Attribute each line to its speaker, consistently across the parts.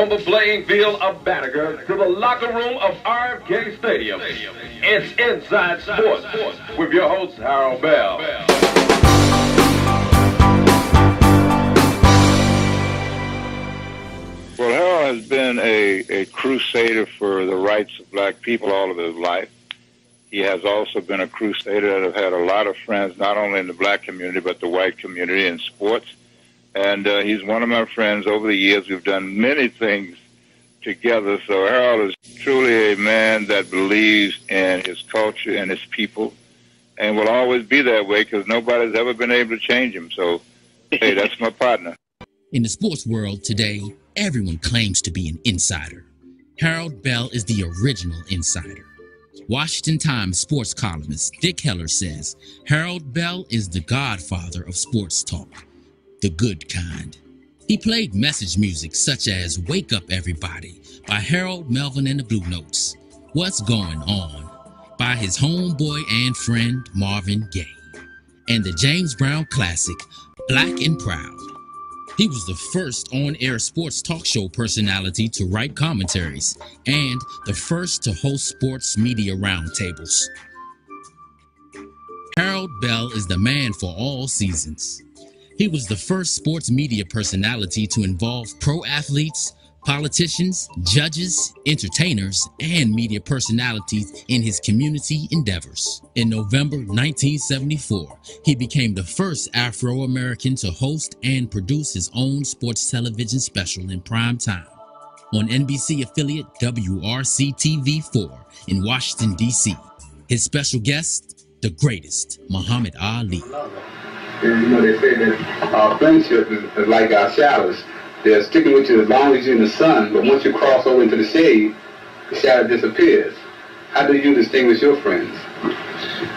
Speaker 1: From the playing field of Banneker to the locker room of RFK Stadium, it's Inside Sports with your host, Harold Bell.
Speaker 2: Well, Harold has been a, a crusader for the rights of black people all of his life. He has also been a crusader that has had a lot of friends, not only in the black community, but the white community in sports. And uh, he's one of my friends over the years. We've done many things together. So Harold is truly a man that believes in his culture and his people and will always be that way because nobody's ever been able to change him. So, hey, that's my partner.
Speaker 3: In the sports world today, everyone claims to be an insider. Harold Bell is the original insider. Washington Times sports columnist Dick Heller says Harold Bell is the godfather of sports talk, the good kind. He played message music such as Wake Up Everybody by Harold Melvin and the Blue Notes, What's Going On by his homeboy and friend Marvin Gaye, and the James Brown classic Black and Proud. He was the first on air sports talk show personality to write commentaries and the first to host sports media roundtables. Harold Bell is the man for all seasons. He was the first sports media personality to involve pro athletes, politicians, judges, entertainers, and media personalities in his community endeavors. In November 1974, he became the first Afro American to host and produce his own sports television special in prime time on NBC affiliate WRC TV 4 in Washington, D.C. His special guest, the greatest, Muhammad Ali.
Speaker 4: And you know, they say that uh, our friendship is like our shadows they're sticking with you as long as you're in the sun, but once you cross over into the shade, the shadow disappears. How do you distinguish your friends?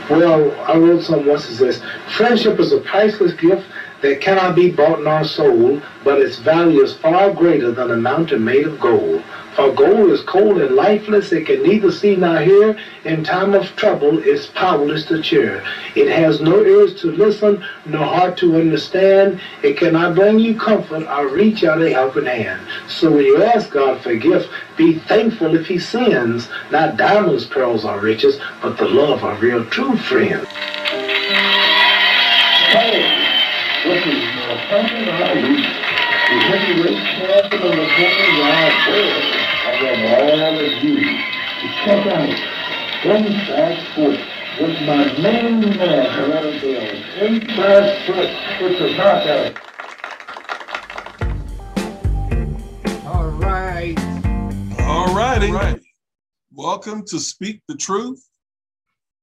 Speaker 5: Well, I wrote something once that says, friendship is a priceless gift that cannot be bought nor sold, but its value is far greater than a mountain made of gold. For gold is cold and lifeless, it can neither see nor hear. In time of trouble, it's powerless to cheer. It has no ears to listen, no heart to understand. It cannot bring you comfort or reach out a helping hand. So when you ask God for gifts, be thankful if he sends, not diamonds, pearls, or riches, but the love of real true friends.
Speaker 6: Hey, this is Muhammad Ali, the heavyweight champion of the 20-yard world. I want all of you to check out Inside Sports with my main man, Harold Bell. Inside Sports, it's a knockout.
Speaker 7: All right.
Speaker 8: All righty. Welcome to Speak the Truth.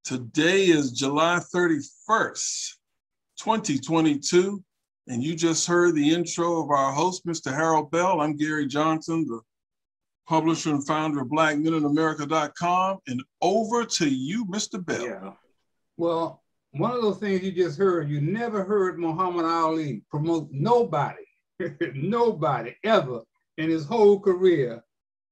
Speaker 8: Today is July 31st, 2022, and you just heard the intro of our host, Mr. Harold Bell. I'm Gary Johnson, the publisher and founder of BlackMenInAmerica.com. And over to you, Mr. Bell.
Speaker 7: Yeah. Well, one of those things you just heard, you never heard Muhammad Ali promote nobody, nobody ever in his whole career.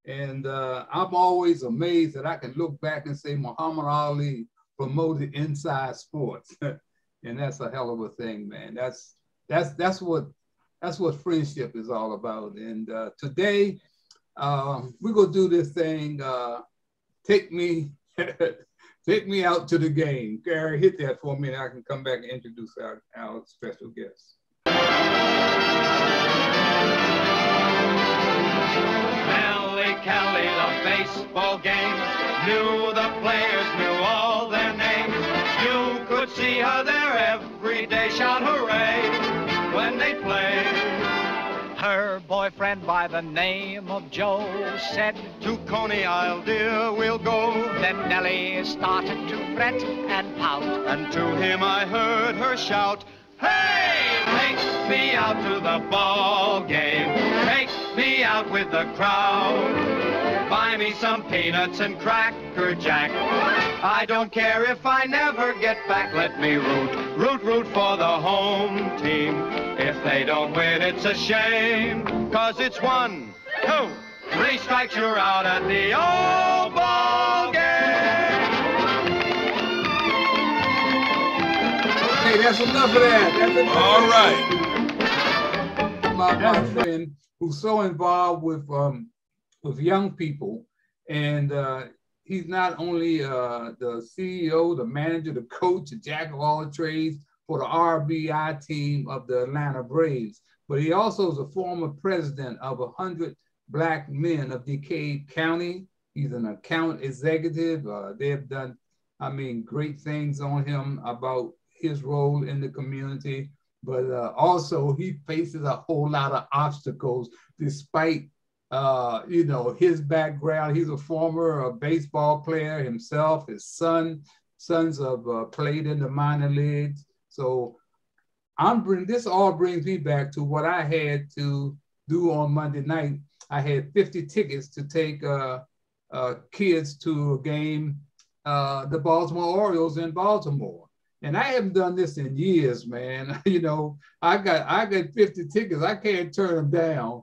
Speaker 7: And uh, I'm always amazed that I can look back and say Muhammad Ali promoted inside sports. and that's a hell of a thing, man. That's that's that's what that's what friendship is all about. And uh, today uh, we're gonna do this thing. Uh, take me, take me out to the game. Gary, hit that for me, and I can come back and introduce our, our special guest.
Speaker 9: Kelly, the baseball games. Knew the players, knew all their names. You could see every day, shout hooray when they played. Her boyfriend by the name of Joe said, To Coney Isle, dear, we'll go. Then Nellie started to fret and pout. And to him I heard her shout, Hey, take me out to the ball game. Take me out with the crowd. Buy me some peanuts and cracker jack. I don't care if I never get back. Let me root, root, root for the home team. If they don't win, it's a shame. Cause it's one, two, three strikes, you're out at the old ball game.
Speaker 7: Hey, that's enough of that. That's enough
Speaker 8: All
Speaker 7: of
Speaker 8: right.
Speaker 7: that. My, my friend who's so involved with um, with young people, and uh, he's not only uh, the CEO, the manager, the coach, the jack of all trades for the RBI team of the Atlanta Braves, but he also is a former president of 100 Black men of DeKalb County. He's an account executive. Uh, they've done, I mean, great things on him about his role in the community. But uh, also, he faces a whole lot of obstacles despite uh, you know, his background. He's a former uh, baseball player himself. His son, sons have uh, played in the minor leagues. So I'm bring this all brings me back to what I had to do on Monday night. I had 50 tickets to take uh, uh, kids to a game, uh, the Baltimore Orioles in Baltimore. And I haven't done this in years, man. you know, I got I got 50 tickets. I can't turn them down.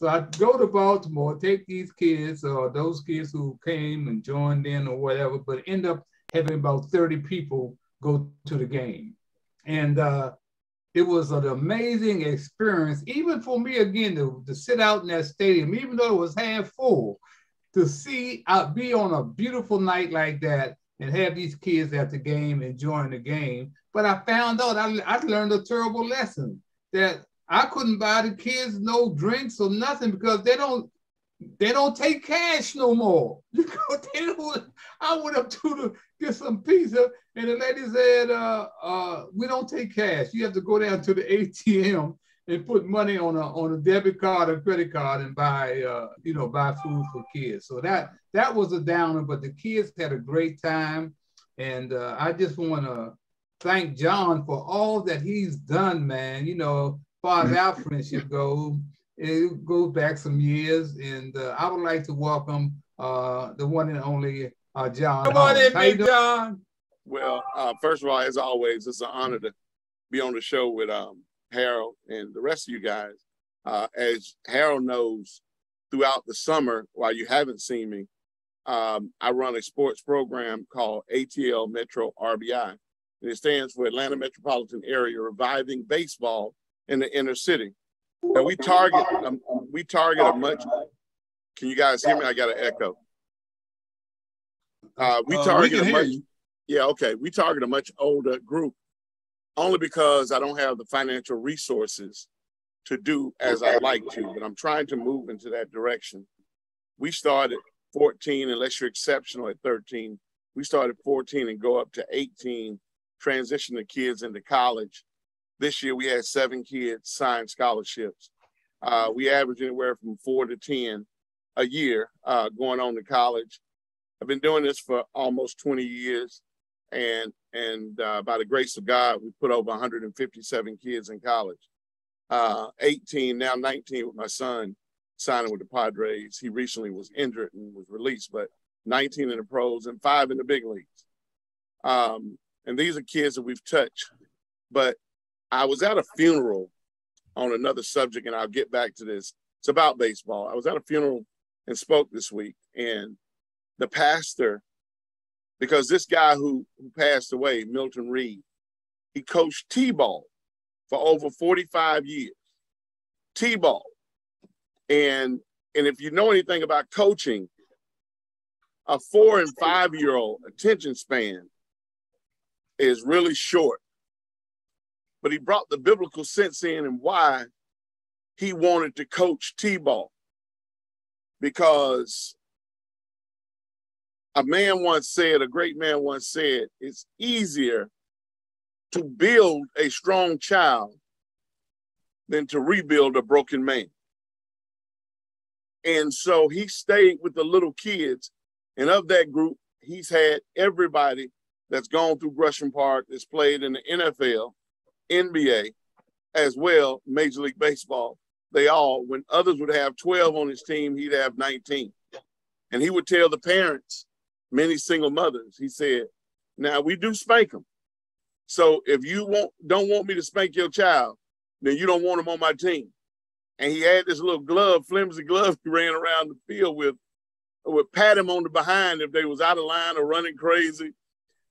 Speaker 7: So I go to Baltimore, take these kids or those kids who came and joined in or whatever, but end up having about 30 people go to the game. And uh, it was an amazing experience, even for me again to, to sit out in that stadium, even though it was half full, to see uh, be on a beautiful night like that and have these kids at the game enjoying the game. But I found out I, I learned a terrible lesson that I couldn't buy the kids no drinks or nothing because they don't they don't take cash no more. I went up to the get some pizza, and the lady said, uh, uh, "We don't take cash. You have to go down to the ATM and put money on a on a debit card or credit card and buy, uh, you know, buy food for kids." So that that was a downer, but the kids had a great time, and uh, I just want to thank John for all that he's done, man. You know, far as our friendship goes, it goes back some years, and uh, I would like to welcome uh, the one and only uh, John.
Speaker 10: Come on in, Big John. Well, uh, first of all, as always, it's an honor to be on the show with um, Harold and the rest of you guys. Uh, as Harold knows, throughout the summer, while you haven't seen me, um, I run a sports program called ATL Metro RBI. And it stands for Atlanta Metropolitan Area Reviving Baseball in the inner city. And we target um, we target a much. Can you guys hear me? I got an echo. Uh, we uh, target we a much. Yeah, okay. We target a much older group, only because I don't have the financial resources to do as I like to. But I'm trying to move into that direction. We started 14, unless you're exceptional at 13. We started 14 and go up to 18, transition the kids into college this year we had seven kids sign scholarships. Uh, we average anywhere from four to 10 a year uh, going on to college. I've been doing this for almost 20 years. And, and uh, by the grace of God, we put over 157 kids in college. Uh, 18, now 19 with my son signing with the Padres. He recently was injured and was released, but 19 in the pros and five in the big leagues. Um, and these are kids that we've touched. But I was at a funeral on another subject, and I'll get back to this. It's about baseball. I was at a funeral and spoke this week, and the pastor, because this guy who, who passed away, Milton Reed, he coached T-ball for over 45 years. T-ball. And and if you know anything about coaching, a four and five year old attention span is really short but he brought the biblical sense in and why he wanted to coach T-ball. Because a man once said, a great man once said, it's easier to build a strong child than to rebuild a broken man. And so he stayed with the little kids. And of that group, he's had everybody that's gone through Gresham Park, that's played in the NFL, NBA, as well, Major League Baseball. They all, when others would have 12 on his team, he'd have 19. And he would tell the parents, many single mothers, he said, now we do spank them. So if you want, don't want me to spank your child, then you don't want him on my team. And he had this little glove, flimsy glove he ran around the field with, would pat him on the behind if they was out of line or running crazy.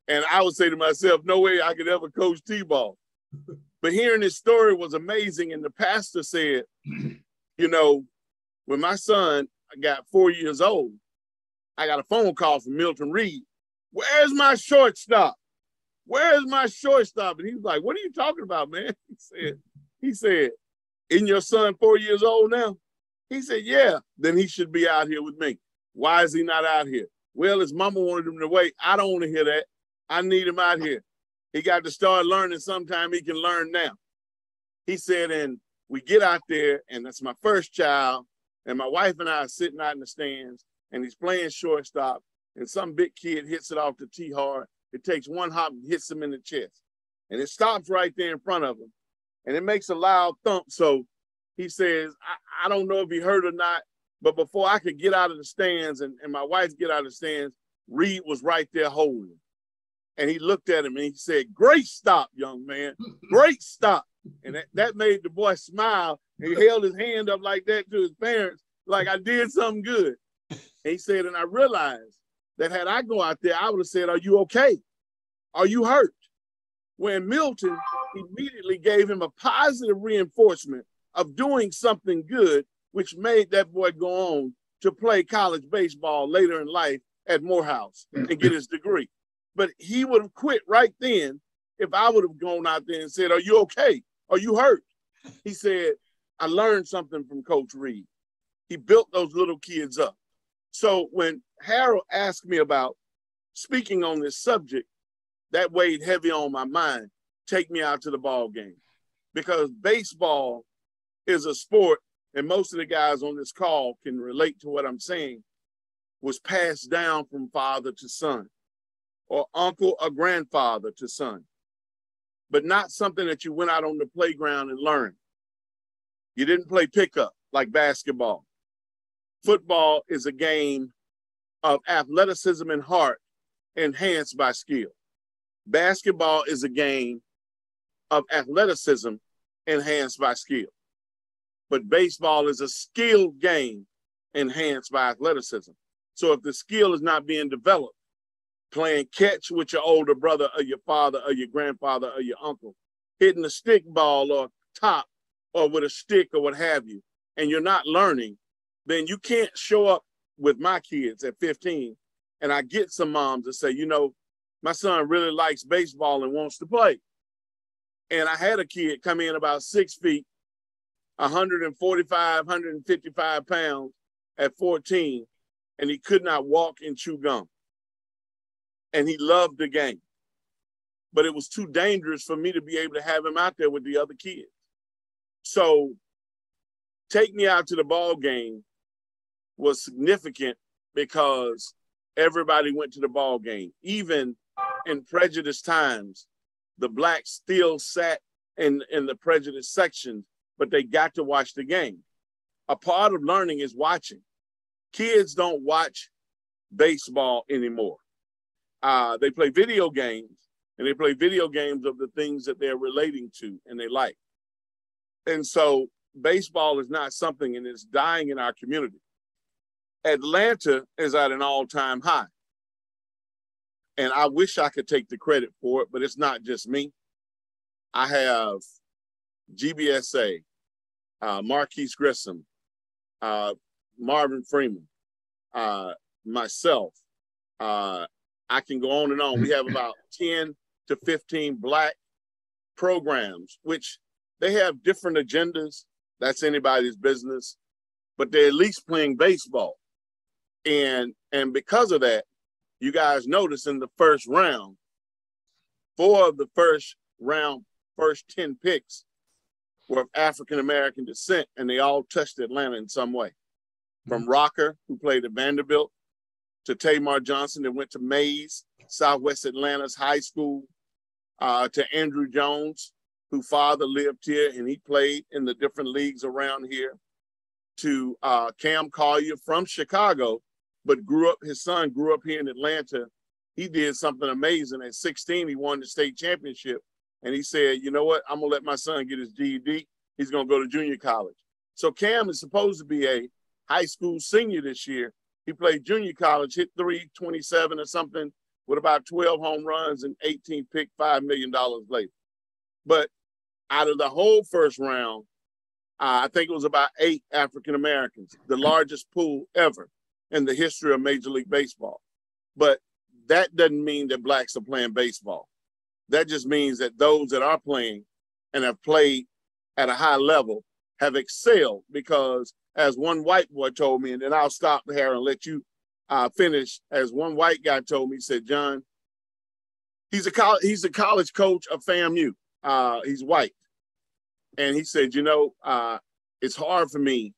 Speaker 10: And I would say to myself, no way I could ever coach T-ball. But hearing this story was amazing. And the pastor said, you know, when my son got four years old, I got a phone call from Milton Reed. Where's my shortstop? Where's my shortstop? And he was like, What are you talking about, man? He said, he said, Isn't your son four years old now? He said, Yeah, then he should be out here with me. Why is he not out here? Well, his mama wanted him to wait. I don't want to hear that. I need him out here. He got to start learning sometime he can learn now. He said, and we get out there, and that's my first child, and my wife and I are sitting out in the stands, and he's playing shortstop, and some big kid hits it off the tee hard. It takes one hop and hits him in the chest. And it stops right there in front of him. And it makes a loud thump. So he says, I, I don't know if he heard or not, but before I could get out of the stands and, and my wife get out of the stands, Reed was right there holding. And he looked at him and he said, Great stop, young man. Great stop. And that, that made the boy smile. He held his hand up like that to his parents, like I did something good. And he said, and I realized that had I go out there, I would have said, Are you okay? Are you hurt? When Milton immediately gave him a positive reinforcement of doing something good, which made that boy go on to play college baseball later in life at Morehouse and get his degree. But he would have quit right then if I would have gone out there and said, Are you okay? Are you hurt? He said, I learned something from Coach Reed. He built those little kids up. So when Harold asked me about speaking on this subject, that weighed heavy on my mind. Take me out to the ball game because baseball is a sport, and most of the guys on this call can relate to what I'm saying, was passed down from father to son or uncle or grandfather to son, but not something that you went out on the playground and learned. You didn't play pickup like basketball. Football is a game of athleticism and heart enhanced by skill. Basketball is a game of athleticism enhanced by skill. But baseball is a skill game enhanced by athleticism. So if the skill is not being developed, playing catch with your older brother or your father or your grandfather or your uncle, hitting a stick ball or top or with a stick or what have you, and you're not learning, then you can't show up with my kids at 15. And I get some moms that say, you know, my son really likes baseball and wants to play. And I had a kid come in about six feet, 145, 155 pounds at 14, and he could not walk and chew gum. And he loved the game. But it was too dangerous for me to be able to have him out there with the other kids. So take me out to the ball game was significant because everybody went to the ball game. Even in prejudice times, the blacks still sat in, in the prejudice section, but they got to watch the game. A part of learning is watching. Kids don't watch baseball anymore. Uh, they play video games and they play video games of the things that they're relating to and they like. And so baseball is not something and it's dying in our community. Atlanta is at an all-time high. And I wish I could take the credit for it, but it's not just me. I have GBSA, uh, Marquis Grissom, uh, Marvin Freeman, uh, myself. Uh, I can go on and on. We have about 10 to 15 Black programs, which they have different agendas. That's anybody's business, but they're at least playing baseball. And and because of that, you guys notice in the first round, four of the first round, first 10 picks were of African American descent, and they all touched Atlanta in some way. From mm-hmm. Rocker, who played at Vanderbilt, to Termarr Johnson, that went to Mays, Southwest Atlanta's high school, uh, to Andrew Jones, whose father lived here and he played in the different leagues around here, to uh, Cam Collier from Chicago, but grew up, his son grew up here in Atlanta. He did something amazing. At 16, he won the state championship. And he said, you know what? I'm going to let my son get his GED. He's going to go to junior college. So Cam is supposed to be a high school senior this year. He played junior college, hit 327 or something with about 12 home runs and 18 pick $5 million later. But out of the whole first round, Uh, I think it was about eight African Americans, the largest pool ever in the history of Major League Baseball. But that doesn't mean that blacks are playing baseball. That just means that those that are playing and have played at a high level have excelled because, as one white boy told me, and then I'll stop here and let you uh, finish. As one white guy told me, he said, "John, he's a college he's a college coach of FAMU. Uh, he's white, and he said, you know, uh, it's hard for me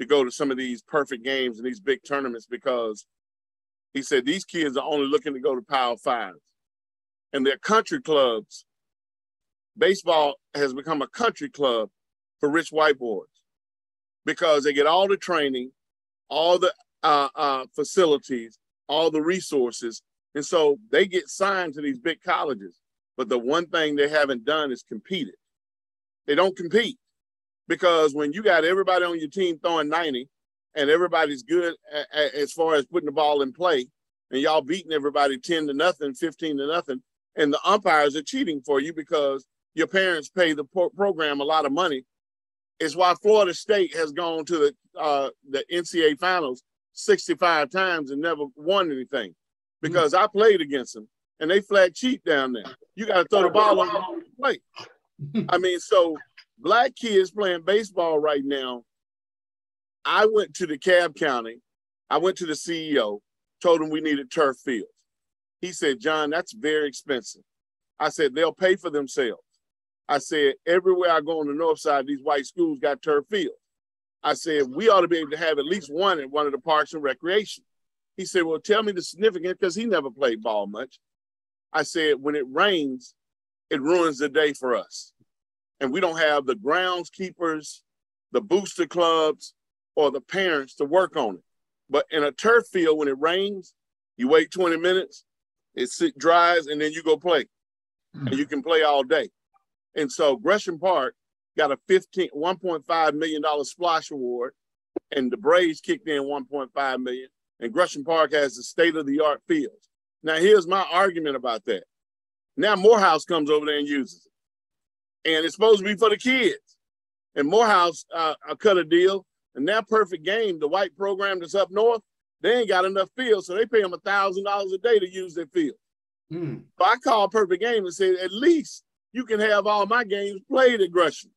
Speaker 10: to go to some of these perfect games and these big tournaments because he said these kids are only looking to go to Power Fives, and they're country clubs. Baseball has become a country club for rich white boys because they get all the training, all the uh, uh, facilities, all the resources, and so they get signed to these big colleges. But the one thing they haven't done is competed. They don't compete because when you got everybody on your team throwing 90 and everybody's good as far as putting the ball in play, and y'all beating everybody 10 to nothing, 15 to nothing, and the umpires are cheating for you because your parents pay the pro- program a lot of money. It's why Florida State has gone to the uh, the NCAA finals 65 times and never won anything because mm-hmm. I played against them and they flat cheat down there. You got to throw the ball on the plate. I mean, so black kids playing baseball right now. I went to the DeKalb County. I went to the CEO, told him we needed turf fields. He said, John, that's very expensive. I said, they'll pay for themselves. I said, everywhere I go on the north side, these white schools got turf fields. I said, we ought to be able to have at least one at one of the parks and recreation. He said, well, tell me the significance because he never played ball much. I said, when it rains, it ruins the day for us. And we don't have the groundskeepers, the booster clubs, or the parents to work on it. But in a turf field, when it rains, you wait 20 minutes, it dries, and then you go play. And you can play all day. And so Gresham Park got a 15, $1.5 million splash award, and the Braves kicked in 1.5 million. And Gresham Park has the state-of-the-art fields. Now, here's my argument about that. Now Morehouse comes over there and uses it. And it's supposed to be for the kids. And Morehouse uh, cut a deal. And now Perfect Game, the white program that's up north, they ain't got enough field, so they pay them a thousand dollars a day to use their field. Mm. So I called Perfect Game and said, at least you can have all my games played at Gresham.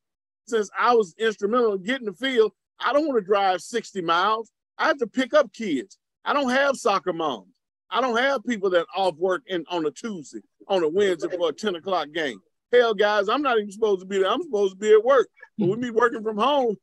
Speaker 10: Since I was instrumental in getting the field, I don't want to drive 60 miles. I have to pick up kids. I don't have soccer moms. I don't have people that off work in on a Tuesday, on a Wednesday for a 10 o'clock game. Hell, guys, I'm not even supposed to be there. I'm supposed to be at work. But with me working from home,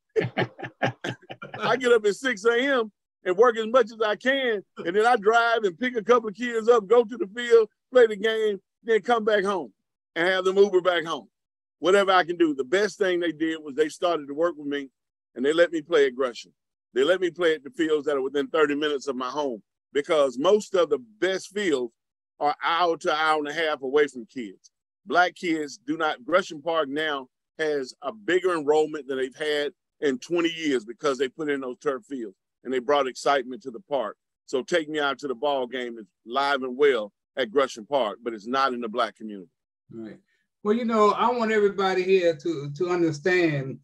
Speaker 10: I get up at 6 a.m. and work as much as I can. And then I drive and pick a couple of kids up, go to the field, play the game, then come back home and have them Uber back home. Whatever I can do. The best thing they did was they started to work with me and they let me play at Gresham. They let me play at the fields that are within 30 minutes of my home because most of the best fields are hour to hour and a half away from kids. Black kids do not, Gresham Park now has a bigger enrollment than they've had in 20 years because they put in those turf fields and they brought excitement to the park. So take me out to the ball game is live and well at Gresham Park, but it's not in the black community.
Speaker 7: Right. Well, you know, I want everybody here to to understand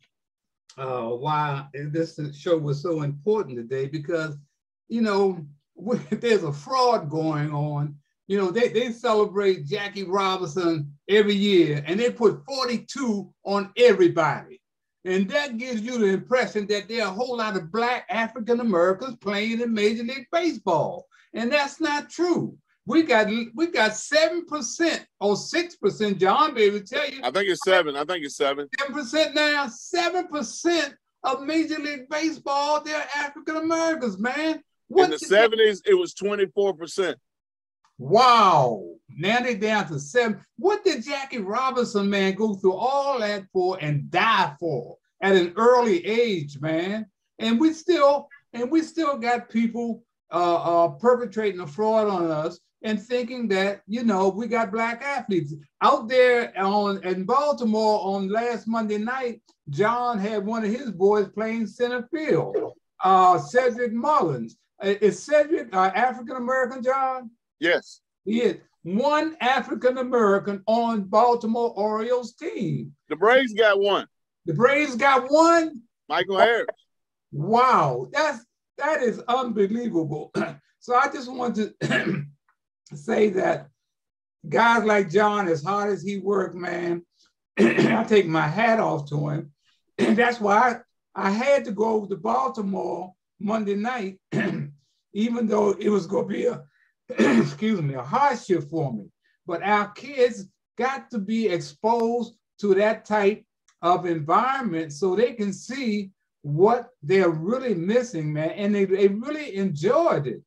Speaker 7: uh, why this show was so important today because, you know, there's a fraud going on. You know, they, they celebrate Jackie Robinson every year and they put 42 on everybody. And that gives you the impression that there are a whole lot of black African Americans playing in Major League Baseball. And that's not true. We got we got seven percent or six percent. John to tell you.
Speaker 10: I think it's seven. I think it's seven.
Speaker 7: Seven percent now. Seven percent of Major League Baseball, they're African Americans, man.
Speaker 10: What in the seventies, it was twenty four percent.
Speaker 7: Wow. Now they're down to seven. What did Jackie Robinson, man, go through all that for and die for at an early age, man? And we still, and we still got people uh, uh, perpetrating a fraud on us and thinking that you know we got black athletes out there on in Baltimore on last Monday night. John had one of his boys playing center field. Uh, Cedric Mullins. Uh, is Cedric uh, African American, John?
Speaker 10: Yes.
Speaker 7: He is one African American on Baltimore Orioles team.
Speaker 10: The Braves got one.
Speaker 7: The Braves got one.
Speaker 10: Michael Harris.
Speaker 7: Wow, that's that is unbelievable. so I just want to say that guys like John, as hard as he worked, man, I take my hat off to him. And that's why I, I had to go over to Baltimore Monday night, even though it was going to be a, excuse me, a hardship for me. But our kids got to be exposed to that type of environment so they can see what they're really missing, man. And they, they really enjoyed it.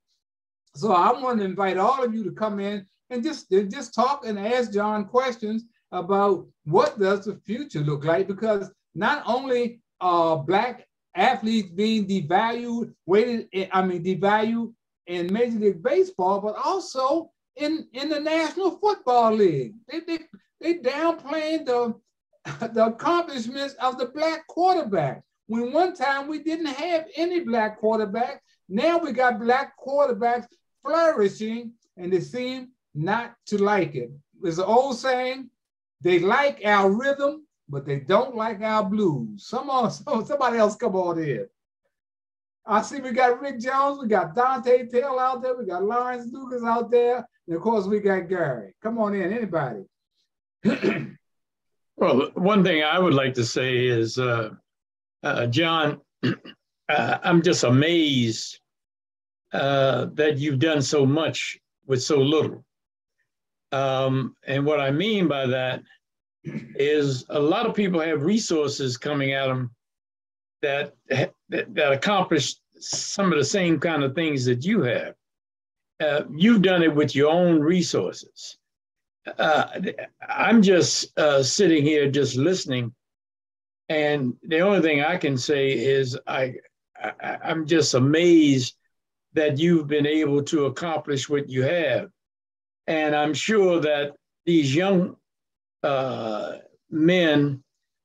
Speaker 7: So I want to invite all of you to come in and just, just talk and ask John questions about what does the future look like because not only are black athletes being devalued, weighted, I mean devalued in Major League Baseball, but also in, in the National Football League. They, they, they downplaying the, the accomplishments of the black quarterback. When one time we didn't have any black quarterbacks, now we got black quarterbacks flourishing and they seem not to like it. There's an old saying, they like our rhythm, but they don't like our blues. Some somebody else come on in. I see we got Rick Jones, we got Dante Taylor out there, we got Lawrence Lucas out there, and of course we got Gary. Come on in, anybody.
Speaker 11: well, one thing I would like to say is, uh, uh, John, uh, I'm just amazed uh, that you've done so much with so little. Um, and what I mean by that is a lot of people have resources coming at them that, that, that accomplish some of the same kind of things that you have. Uh, you've done it with your own resources. Uh, I'm just uh, sitting here just listening, and the only thing I can say is I, I I'm just amazed that you've been able to accomplish what you have, and I'm sure that these young uh, men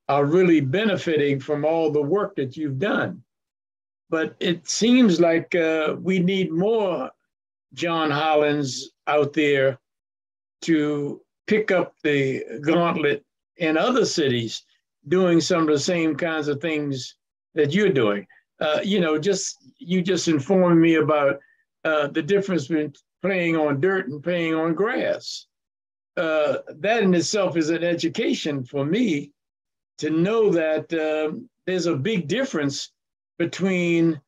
Speaker 11: are really benefiting from all the work that you've done. But it seems like uh, we need more John Hollins out there to pick up the gauntlet in other cities doing some of the same kinds of things that you're doing. Uh, you know, just you just informed me about uh, the difference between playing on dirt and playing on grass uh, that in itself is an education for me to know that uh, there's a big difference between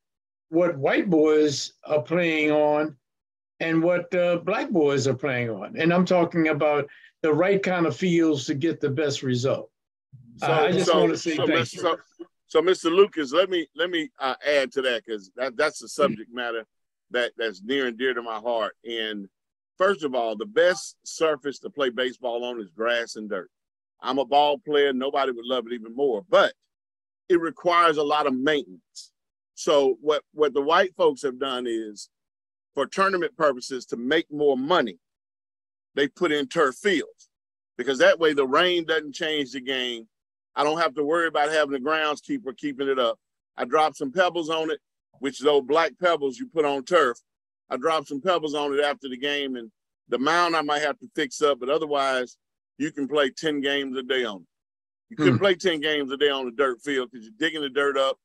Speaker 11: what white boys are playing on and what uh, black boys are playing on. And I'm talking about the right kind of fields to get the best result. So, I just so, want to say so, thank Mr. you.
Speaker 10: So, Mr. Lucas, let me let me uh, add to that because that, that's a subject matter that that's near and dear to my heart. And First of all, the best surface to play baseball on is grass and dirt. I'm a ball player. Nobody would love it even more, but it requires a lot of maintenance. So what, what the white folks have done is for tournament purposes to make more money, they put in turf fields because that way the rain doesn't change the game. I don't have to worry about having the groundskeeper keeping it up. I drop some pebbles on it, which those black pebbles you put on turf I drop some pebbles on it after the game, and the mound I might have to fix up, but otherwise, you can play 10 games a day on it. You couldn't hmm. play 10 games a day on a dirt field because you're digging the dirt up.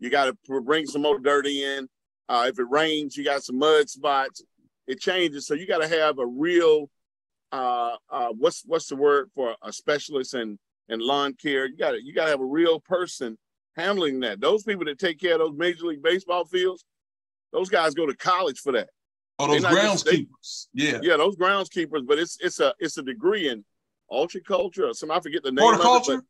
Speaker 10: You got to bring some more dirt in. Uh, if it rains, you got some mud spots. It changes. So you got to have a real, uh, uh, what's what's the word for a specialist in, in lawn care? You got to you got to have a real person handling that. Those people that take care of those Major League Baseball fields, those guys go to college for that.
Speaker 8: Oh, those groundskeepers. Yeah.
Speaker 10: Yeah, those groundskeepers, but it's it's a it's a degree in horticulture or some I forget the name
Speaker 8: Horticulture?
Speaker 10: it.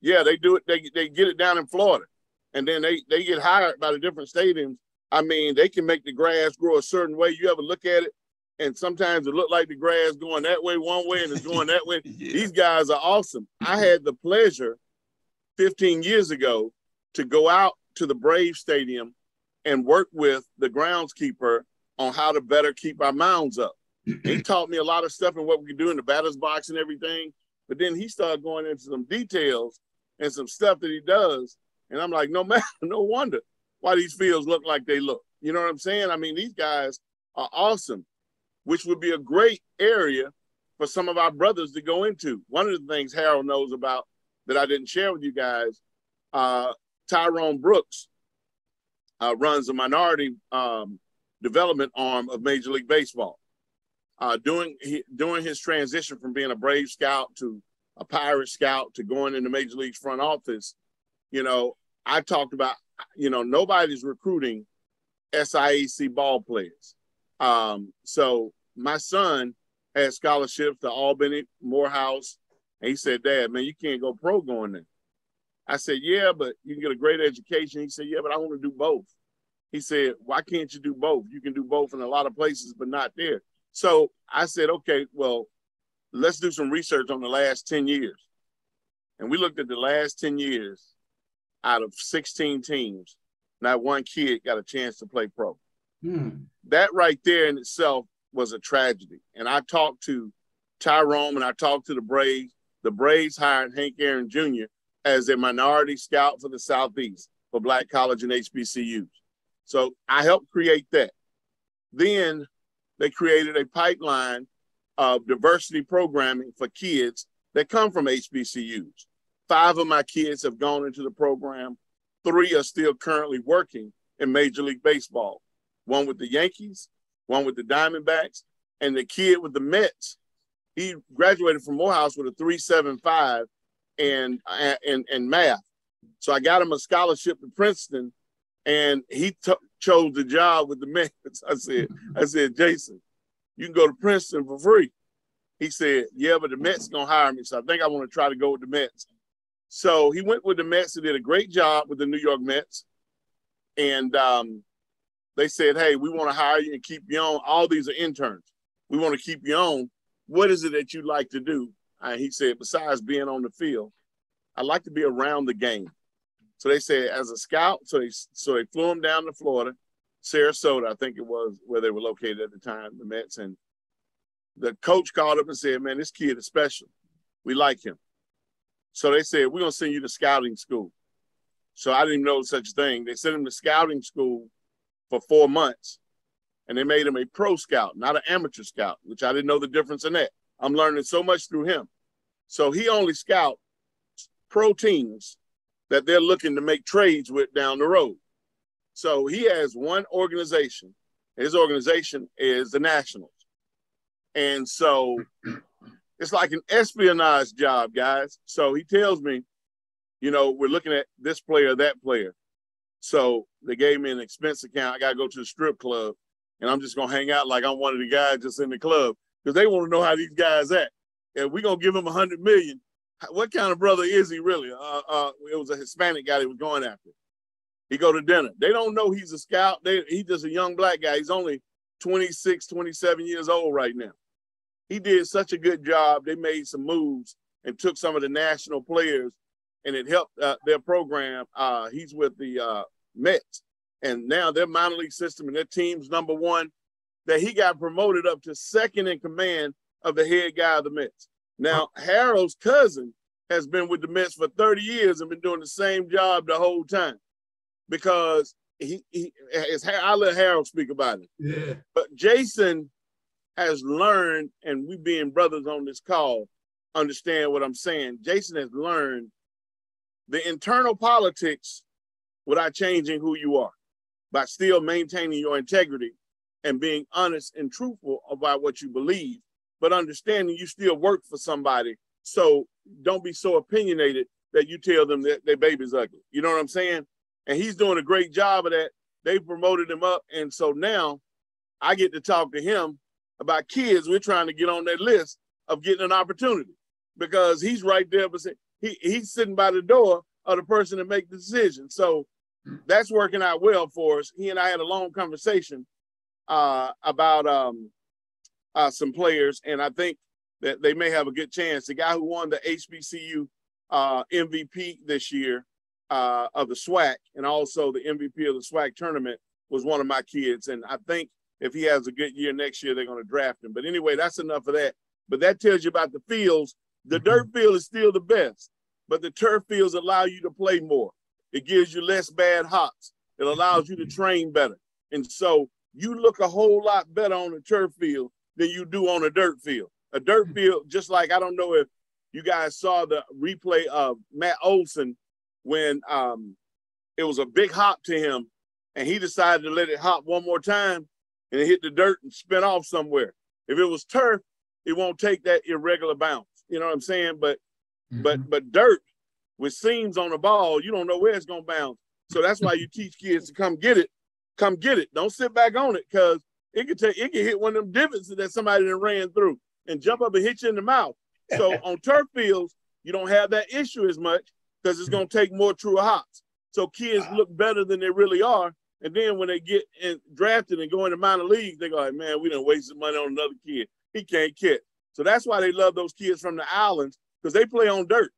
Speaker 10: yeah, they do it, they they get it down in Florida. And then they they get hired by the different stadiums. I mean, they can make the grass grow a certain way. You ever look at it? And sometimes it looked like the grass going that way one way and it's going that way. yeah. These guys are awesome. I mm-hmm. had the pleasure 15 years ago to go out to the Brave Stadium and work with the groundskeeper on how to better keep our mounds up. Mm-hmm. he taught me a lot of stuff and what we could do in the batter's box and everything. But then he started going into some details and some stuff that he does. And I'm like, no matter, no wonder why these fields look like they look. You know what I'm saying? I mean, these guys are awesome, which would be a great area for some of our brothers to go into. One of the things Harold knows about that I didn't share with you guys, uh, Tyrone Brooks uh, runs a minority um, development arm of Major League Baseball. Uh, doing he, doing his transition from being a Brave Scout to a Pirate Scout to going into Major League's front office, you know, I talked about, you know, nobody's recruiting SIAC ball players. Um, so my son had scholarships to Albany, Morehouse, and he said, Dad, man, you can't go pro going there. I said, Yeah, but you can get a great education. He said, Yeah, but I want to do both. He said, Why can't you do both? You can do both in a lot of places, but not there. So I said, Okay, well, let's do some research on the last 10 years. And we looked at the last 10 years out of 16 teams, not one kid got a chance to play pro.
Speaker 7: Hmm.
Speaker 10: That right there in itself was a tragedy. And I talked to Tyrone and I talked to the Braves. The Braves hired Hank Aaron Jr. as a minority scout for the Southeast for Black College and HBCUs. So I helped create that. Then they created a pipeline of diversity programming for kids that come from HBCUs. Five of my kids have gone into the program. Three are still currently working in Major League Baseball. One with the Yankees, one with the Diamondbacks, and the kid with the Mets. He graduated from Morehouse with a 375 and and and math. So I got him a scholarship to Princeton, and he t- chose the job with the Mets. I said, I said, Jason, you can go to Princeton for free. He said, Yeah, but the Mets gonna hire me, so I think I want to try to go with the Mets. So he went with the Mets and did a great job with the New York Mets. And um, they said, Hey, we want to hire you and keep you on. All these are interns. We want to keep you on. What is it that you like to do? And he said, Besides being on the field, I like to be around the game. So they said, as a scout, so they so they flew him down to Florida, Sarasota, I think it was where they were located at the time, the Mets. And the coach called up and said, Man, this kid is special. We like him. So they said, We're gonna send you to scouting school. So I didn't even know such a thing. They sent him to scouting school for four months and they made him a pro scout, not an amateur scout, which I didn't know the difference in that. I'm learning so much through him. So he only scout pro teams that they're looking to make trades with down the road. So he has one organization. His organization is the Nationals. And so it's like an espionage job, guys. So he tells me, you know, we're looking at this player, that player. So they gave me an expense account. I got to go to the strip club and I'm just to hang out like I'm one of the guys just in the club because they want to know how these guys act. And we're going to give him a hundred million. What kind of brother is he really? Uh, uh, it was a Hispanic guy he was going after. He go to dinner. They don't know he's a scout. They, he's just a young black guy. He's only 26, 27 years old right now. He did such a good job. They made some moves and took some of the national players, and it helped uh, their program. Uh, he's with the uh, Mets, and now their minor league system and their team's number one. That he got promoted up to second in command of the head guy of the Mets. Now Harold's cousin has been with the Mets for 30 years and been doing the same job the whole time because he, he is I'll let Harold speak about it.
Speaker 7: Yeah.
Speaker 10: But Jason has learned, and we being brothers on this call, understand what I'm saying. Jason has learned the internal politics without changing who you are, by still maintaining your integrity and being honest and truthful about what you believe, but understanding you still work for somebody. So don't be so opinionated that you tell them that their baby's ugly. You know what I'm saying? And he's doing a great job of that. They promoted him up. And so now I get to talk to him about kids we're trying to get on that list of getting an opportunity because he's right there, he, he's sitting by the door of the person to make the decision. So that's working out well for us. He and I had a long conversation uh, about um, uh, some players, and I think that they may have a good chance. The guy who won the HBCU uh, MVP this year uh, of the SWAC and also the MVP of the SWAC tournament was one of my kids, and I think if he has a good year next year, they're going to draft him. But anyway, that's enough of that. But that tells you about the fields. The mm-hmm. dirt field is still the best, but the turf fields allow you to play more. It gives you less bad hops. It allows you to train better. And so you look a whole lot better on a turf field than you do on a dirt field. A dirt mm-hmm. field, just like I don't know if you guys saw the replay of Matt Olson when um, it was a big hop to him, and he decided to let it hop one more time, and it hit the dirt and spin off somewhere. If it was turf, it won't take that irregular bounce. You know what I'm saying? But mm-hmm. but but dirt with seams on the ball, you don't know where it's gonna bounce. So that's why you teach kids to come get it, come get it. Don't sit back on it because it could take it could hit one of them divots that somebody then ran through and jump up and hit you in the mouth. So on turf fields, you don't have that issue as much because it's gonna take more true hops. So kids ah. look better than they really are. And then when they get in, drafted and go into minor leagues, they go like, man, we done wasted money on another kid. He can't catch. So that's why they love those kids from the islands because they play on dirt.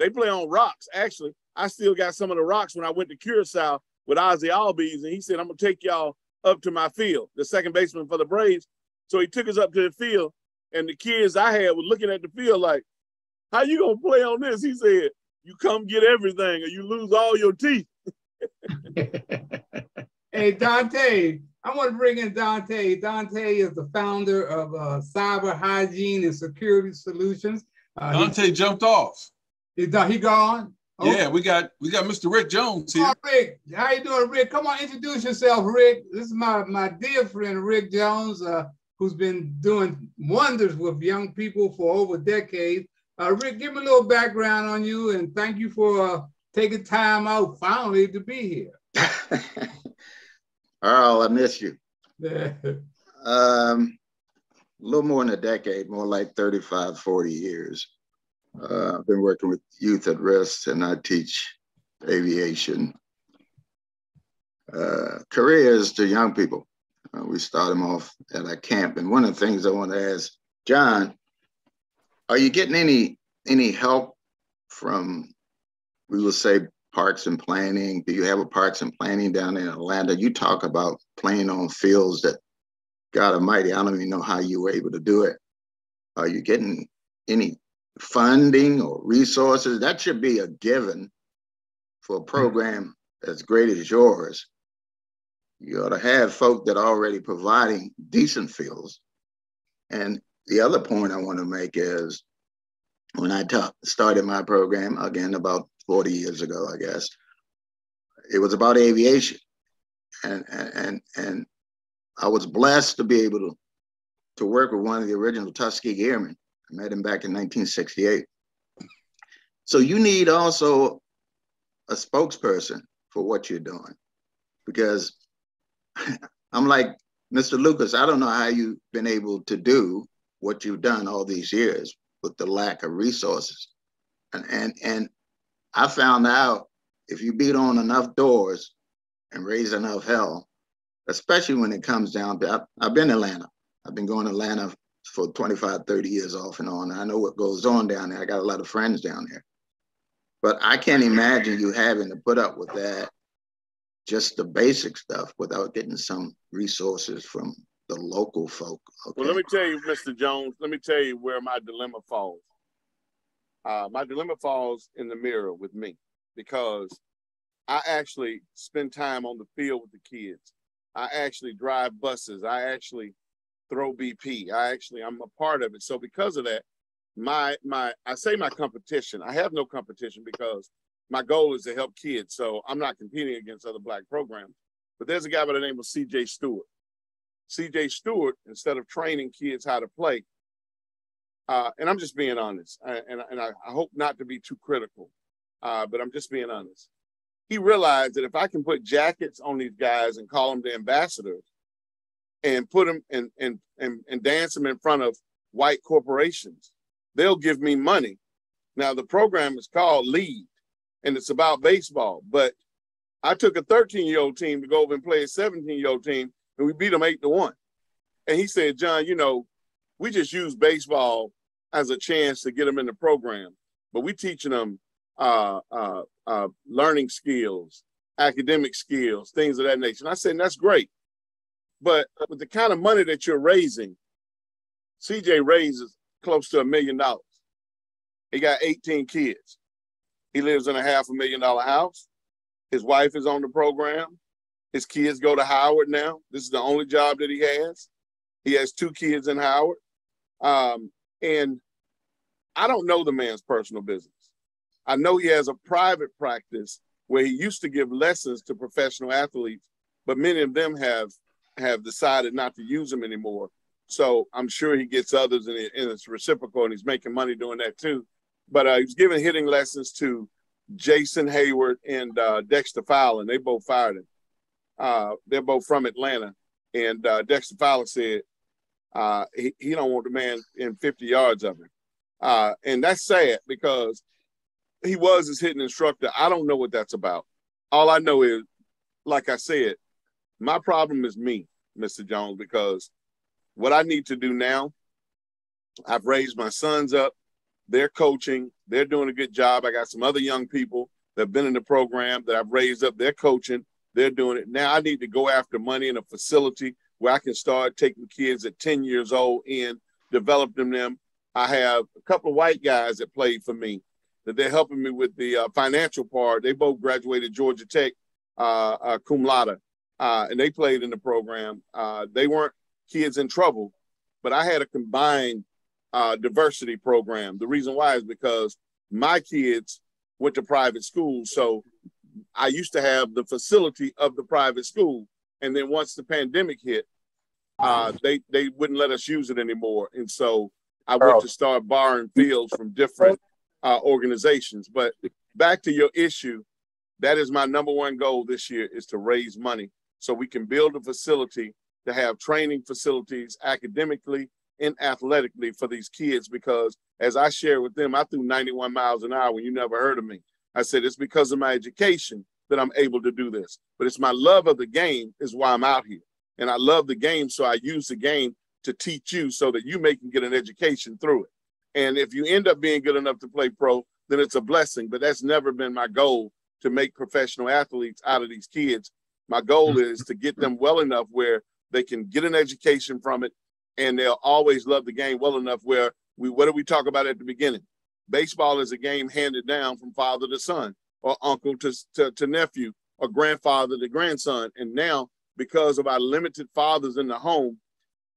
Speaker 10: They play on rocks. Actually, I still got some of the rocks when I went to Curacao with Ozzie Albies, and he said, I'm gonna take y'all up to my field, the second baseman for the Braves. So he took us up to the field, and the kids I had were looking at the field like, How you gonna play on this? He said, You come get everything or you lose all your teeth.
Speaker 7: hey Dante, I want to bring in Dante. Dante is the founder of uh, Cyber Hygiene and Security Solutions.
Speaker 8: Uh, Dante jumped off.
Speaker 7: He, he gone.
Speaker 8: Oh. Yeah, we got we got Mr. Rick Jones here.
Speaker 7: Oh, Rick, how you doing, Rick? Come on, introduce yourself, Rick. This is my my dear friend Rick Jones, uh, who's been doing wonders with young people for over decades. Uh, Rick, give me a little background on you, and thank you for uh, taking time out finally to be here.
Speaker 12: Earl, I miss you. um, a little more than a decade, more like 35, 40 years. Uh, I've been working with youth at risk and I teach aviation uh, careers to young people. Uh, we start them off at our camp. And one of the things I want to ask John, are you getting any any help from, we will say, parks and planning? Do you have a parks and planning down in Atlanta? You talk about playing on fields that, God Almighty, I don't even know how you were able to do it. Are you getting any funding or resources? That should be a given for a hmm. program as great as yours. You ought to have folk that are already providing decent fields. And the other point I want to make is when I started my program, again, about 40 years ago, I guess. It was about aviation. And, and, and I was blessed to be able to, to work with one of the original Tuskegee Airmen. I met him back in 1968. So you need also a spokesperson for what you're doing because I'm like, Mr. Lucas, I don't know how you've been able to do what you've done all these years with the lack of resources. And, and, and I found out if you beat on enough doors and raise enough hell, especially when it comes down to, I, have been in Atlanta. I've been going to Atlanta for 25, 30 years off and on. I know what goes on down there. I got a lot of friends down there. But I can't imagine you having to put up with that, just the basic stuff, without getting some resources from the local folk.
Speaker 10: Okay? Well, let me tell you, Mr. Jones, let me tell you where my dilemma falls uh, my dilemma falls in the mirror with me because I actually spend time on the field with the kids. I actually drive buses. I actually throw BP. I actually I'm a part of it. So because of that, my my I say my competition. I have no competition because my goal is to help kids. So I'm not competing against other black programs. But there's a guy by the name of CJ Stewart. CJ Stewart, instead of training kids how to play, uh, and I'm just being honest, and, and I, I, hope not to be too critical, uh, but I'm just being honest. He realized that if I can put jackets on these guys and call them the ambassadors, and put them and and and, and dance them in front of white corporations, they'll give me money. Now the program is called Lead, and it's about baseball. But I took a 13 year old team to go over and play a 17 year old team, and we beat them eight to one. And he said, John, you know, we just use baseball as a chance to get them in the program. But we teaching them uh, uh, uh, learning skills, academic skills, things of that nature. And I said, that's great. But with the kind of money that you're raising, CJ raises close to a million dollars. He got 18 kids. He lives in a half a million dollar house. His wife is on the program. His kids go to Howard now. This is the only job that he has. He has two kids in Howard. Um, and I don't know the man's personal business. I know he has a private practice where he used to give lessons to professional athletes, but many of them have have decided not to use him anymore. So I'm sure he gets others, and, it, and it's reciprocal, and he's making money doing that too. But uh, he's giving hitting lessons to Jason Heyward and uh, Dexter Fowler, and they both fired him. Uh, they're both from Atlanta, and uh, Dexter Fowler said uh, he, he don't want the man in 50 yards of him. Uh, and that's sad because he was his hitting instructor. I don't know what that's about. All I know is, like I said, my problem is me, Mr. Jones, because what I need to do now, I've raised my sons up. They're coaching. They're doing a good job. I got some other young people that have been in the program that I've raised up. They're coaching. They're doing it. Now I need to go after money in a facility where I can start taking kids at 10 years old and developing them. I have a couple of white guys that played for me that they're helping me with the uh, financial part. They both graduated Georgia Tech uh, uh, cum laude, uh, and they played in the program. Uh, they weren't kids in trouble, but I had a combined uh, diversity program. The reason why is because my kids went to private schools, so I used to have the facility of the private school, and then once the pandemic hit, they they wouldn't let us use it anymore, and so I went to start borrowing fields from different uh, organizations. But back to your issue, that is my number one goal this year is to raise money so we can build a facility to have training facilities academically and athletically for these kids because as I share with them, I threw 91 miles an hour when you never heard of me. I said it's because of my education that I'm able to do this. But it's my love of the game is why I'm out here. And I love the game, so I use the game to teach you so that you may can get an education through it. And if you end up being good enough to play pro, then it's a blessing. But that's never been my goal to make professional athletes out of these kids. My goal mm-hmm. is to get them well enough where they can get an education from it and they'll always love the game well enough where we what did we talk about at the beginning? Baseball is a game handed down from father to son or uncle to, to, to nephew or grandfather to grandson. And now, because of our limited fathers in the home,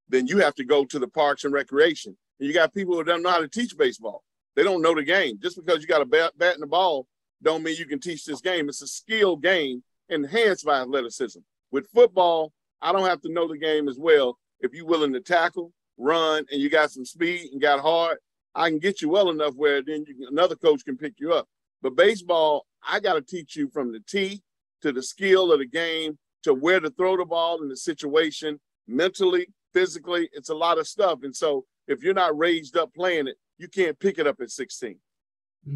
Speaker 10: then you have to go to the parks and recreation. And you got people who don't know how to teach baseball. They don't know the game. Just because you got a bat, bat and a ball, don't mean you can teach this game. It's a skill game enhanced by athleticism. With football, I don't have to know the game as well. If you're willing to tackle, run, and you got some speed and got hard, I can get you well enough where then can, another coach can pick you up. But baseball, I got to teach you from the tee to the skill of the game to where to throw the ball in the situation mentally, physically. It's a lot of stuff. And so if you're not raised up playing it, you can't pick it up at 16.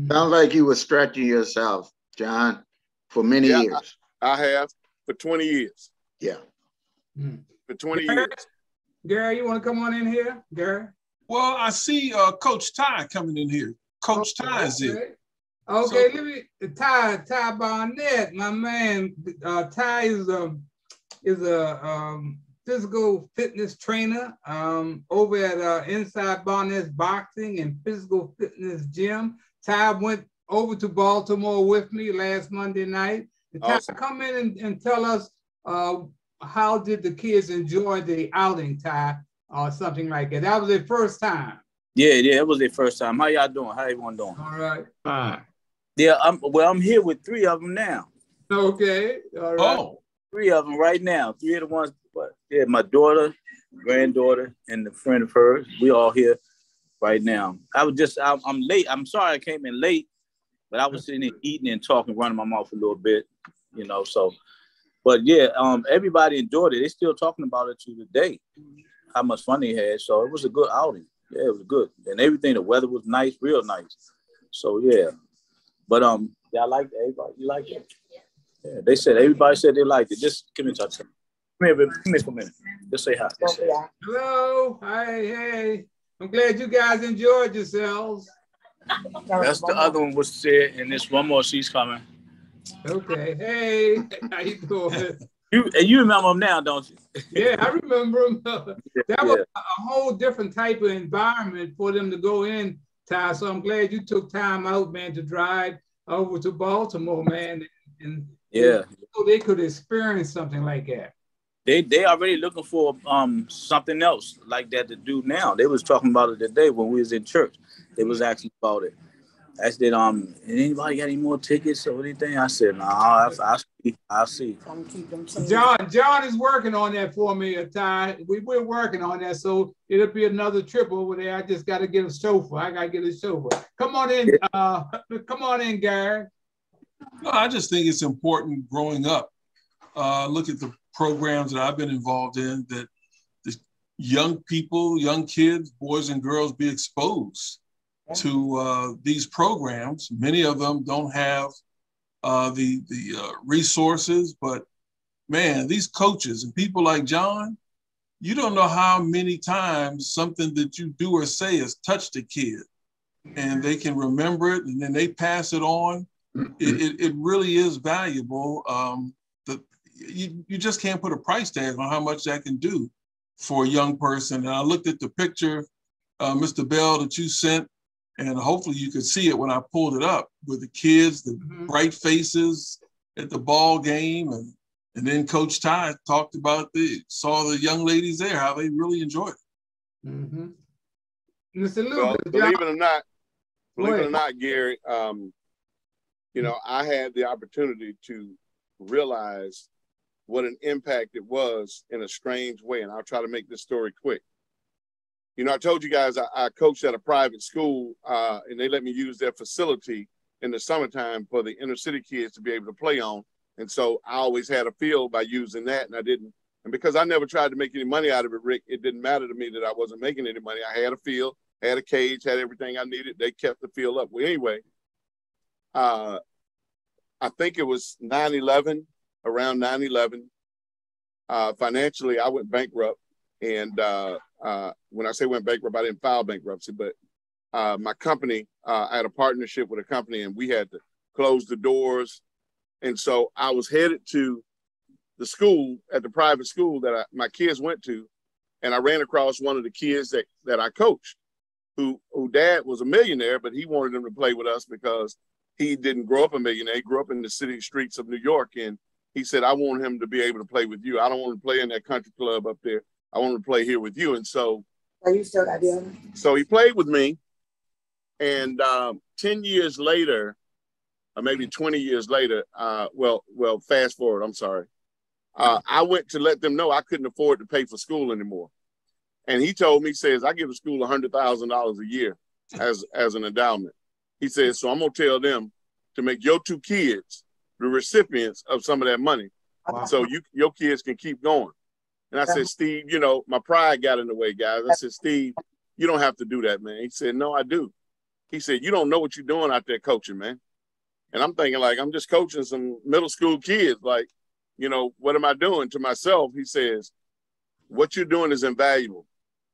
Speaker 12: Sounds like you were stretching yourself, John, for many yeah, years.
Speaker 10: I, I, have for 20 years.
Speaker 12: Yeah.
Speaker 10: For 20 Gary, years.
Speaker 7: Gary, you want to come on in here, Gary?
Speaker 8: Well, I see uh, Coach Ty coming in here. Coach okay. Ty is here.
Speaker 7: Okay, so, let me Ty Ty Barnett, my man. Uh, Ty is a is a um, physical fitness trainer um, over at uh, Inside Barnett's Boxing and Physical Fitness Gym. Ty went over to Baltimore with me last Monday night. Ty, awesome. come in and, and tell us uh, how did the kids enjoy the outing, Ty, or something like that. That was their first time.
Speaker 13: Yeah, yeah, it was their first time. How y'all doing? How everyone doing?
Speaker 7: All right.
Speaker 11: Fine.
Speaker 13: Yeah, I'm well. I'm here with three of them now.
Speaker 7: Okay. All right. Oh.
Speaker 13: Three of them right now. Three of the ones but yeah, my daughter, granddaughter, and the friend of hers, we all here right now. I was just, I'm, I'm late. I'm sorry I came in late, but I was sitting there eating and talking, running my mouth a little bit, you know. So, but yeah, um, everybody enjoyed it. They still talking about it to today, how much fun they had. So it was a good outing. Yeah, it was good, and everything. The weather was nice, real nice. So yeah, but um, yeah, I like everybody. You like it? Yeah, they said everybody said they liked it. Just give me a touch. Come here, baby. come here for a minute. Just say hi. Just say hi.
Speaker 7: Hello. Hi, hey. I'm glad you guys enjoyed yourselves.
Speaker 13: That's the other one was said, and this one more she's coming.
Speaker 7: Okay. Hey, how you doing?
Speaker 13: You and you remember him now, don't you?
Speaker 7: yeah, I remember him. that was a whole different type of environment for them to go in, Ty. So I'm glad you took time out, man, to drive over to Baltimore, man, and
Speaker 13: yeah,
Speaker 7: so they could experience something like that
Speaker 13: they they already looking for um something else like that to do now. They was talking about it today when we was in church. They was asking about it. I said, um, anybody got any more tickets or anything? I said, no, nah, I'll, I'll see. I'll see.
Speaker 7: John, John is working on that for me, Ty. We, we're working on that, so it'll be another trip over there. I just got to get a chauffeur. I got to get a chauffeur. Come on in, uh, come on in, Gary.
Speaker 8: No, I just think it's important growing up. Uh, look at the programs that I've been involved in that the young people, young kids, boys and girls be exposed to uh, these programs. Many of them don't have uh, the the uh, resources, but man, these coaches and people like John, you don't know how many times something that you do or say has touched a kid, and they can remember it, and then they pass it on. It, it, it really is valuable. Um, the, you, you just can't put a price tag on how much that can do for a young person. And I looked at the picture, uh, Mr. Bell, that you sent and hopefully you could see it when I pulled it up with the kids, the mm-hmm. bright faces at the ball game, and and then Coach Ty talked about the saw the young ladies there how they really enjoyed it.
Speaker 7: Mm-hmm.
Speaker 10: Mr. Well, believe it or not, believe it or not, Gary, um, you know, I had the opportunity to realize what an impact it was in a strange way, and I'll try to make this story quick you know, I told you guys I, I coached at a private school, uh, and they let me use their facility in the summertime for the inner city kids to be able to play on. And so I always had a field by using that, and I didn't. And because I never tried to make any money out of it, Rick, it didn't matter to me that I wasn't making any money. I had a field, had a cage, had everything I needed. They kept the field up. Well, anyway, uh, I think it was 9 11, around 9 11. Uh, financially, I went bankrupt. And uh, uh, when I say went bankrupt, I didn't file bankruptcy, but uh, my company, uh, I had a partnership with a company and we had to close the doors. And so I was headed to the school at the private school that I, my kids went to. And I ran across one of the kids that, that I coached who, who dad was a millionaire, but he wanted them to play with us because he didn't grow up a millionaire. He grew up in the city streets of New York. And he said, I want him to be able to play with you. I don't want to play in that country club up there. I want to play here with you. And so,
Speaker 14: are you still got
Speaker 10: So he played with me, and um, ten years later, or maybe twenty years later, uh, well, well, fast forward. I'm sorry. Uh, I went to let them know I couldn't afford to pay for school anymore, and he told me, says I give the school hundred thousand dollars a year as as an endowment. He says, so I'm gonna tell them to make your two kids the recipients of some of that money, wow. so you your kids can keep going. And I said, uh-huh. Steve, you know, my pride got in the way, guys. I uh-huh. said, Steve, you don't have to do that, man. He said, No, I do. He said, You don't know what you're doing out there coaching, man. And I'm thinking, like, I'm just coaching some middle school kids. Like, you know, what am I doing to myself? He says, What you're doing is invaluable.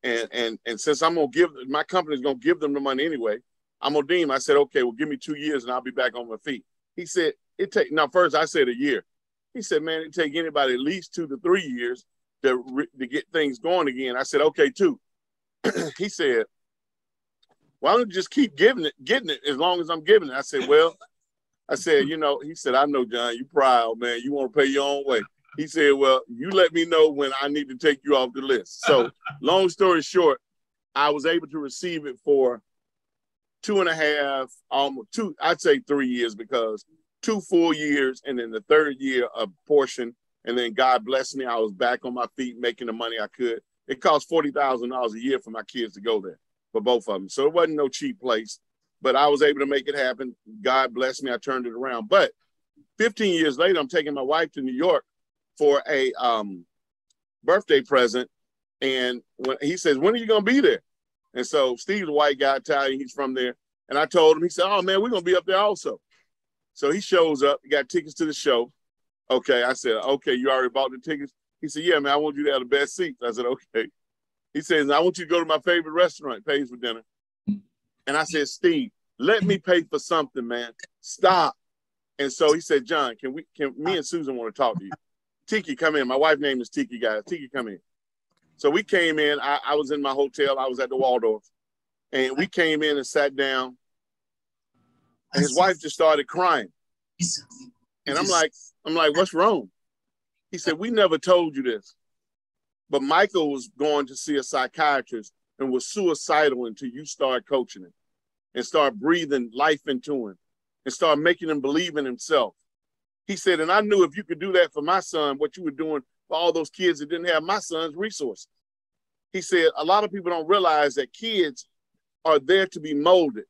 Speaker 10: And and and since I'm gonna give my company's gonna give them the money anyway, I'm gonna deem. I said, okay, well, give me two years and I'll be back on my feet. He said, it take now first I said a year. He said, man, it take anybody at least two to three years to, to get things going again. I said, okay, too. he said, why don't you just keep giving it, getting it as long as I'm giving it? I said, well, I said, you know, he said, I know, John, you proud, man. You want to pay your own way. He said, well, you let me know when I need to take you off the list. So long story short, I was able to receive it for two and a half, almost two, I'd say three years because two full years. And then the third year, a portion and then God blessed me. I was back on my feet making the money I could. It cost $40,000 a year for my kids to go there for both of them. So it wasn't no cheap place, but I was able to make it happen. God blessed me. I turned it around. But 15 years later, I'm taking my wife to New York for a um, birthday present. And when he says, when are you going to be there? And so Steve's a white guy, Italian. He's from there. And I told him, he said, oh man, we're going to be up there also. So he shows up, he got tickets to the show. Okay. I said, okay, you already bought the tickets? He said, yeah, man, I want you to have the best seats. I said, okay. He says, I want you to go to my favorite restaurant, pays for dinner. And I said, Steve, let me pay for something, man. Stop. And so he said, John, can we, can me and Susan want to talk to you? Tiki, come in. My wife's name is Tiki, guys. Tiki, come in. So we came in. I, I was in my hotel. I was at the Waldorf. And we came in and sat down. And his wife just started crying. And I'm like, I'm like, what's wrong? He said, we never told you this. But Michael was going to see a psychiatrist and was suicidal until you started coaching him. and start breathing life into him and start making him believe in himself. He said, and I knew if you could do that for my son, what you were doing for all those kids that didn't have my son's resources. He said, a lot of people don't realize that kids are there to be molded.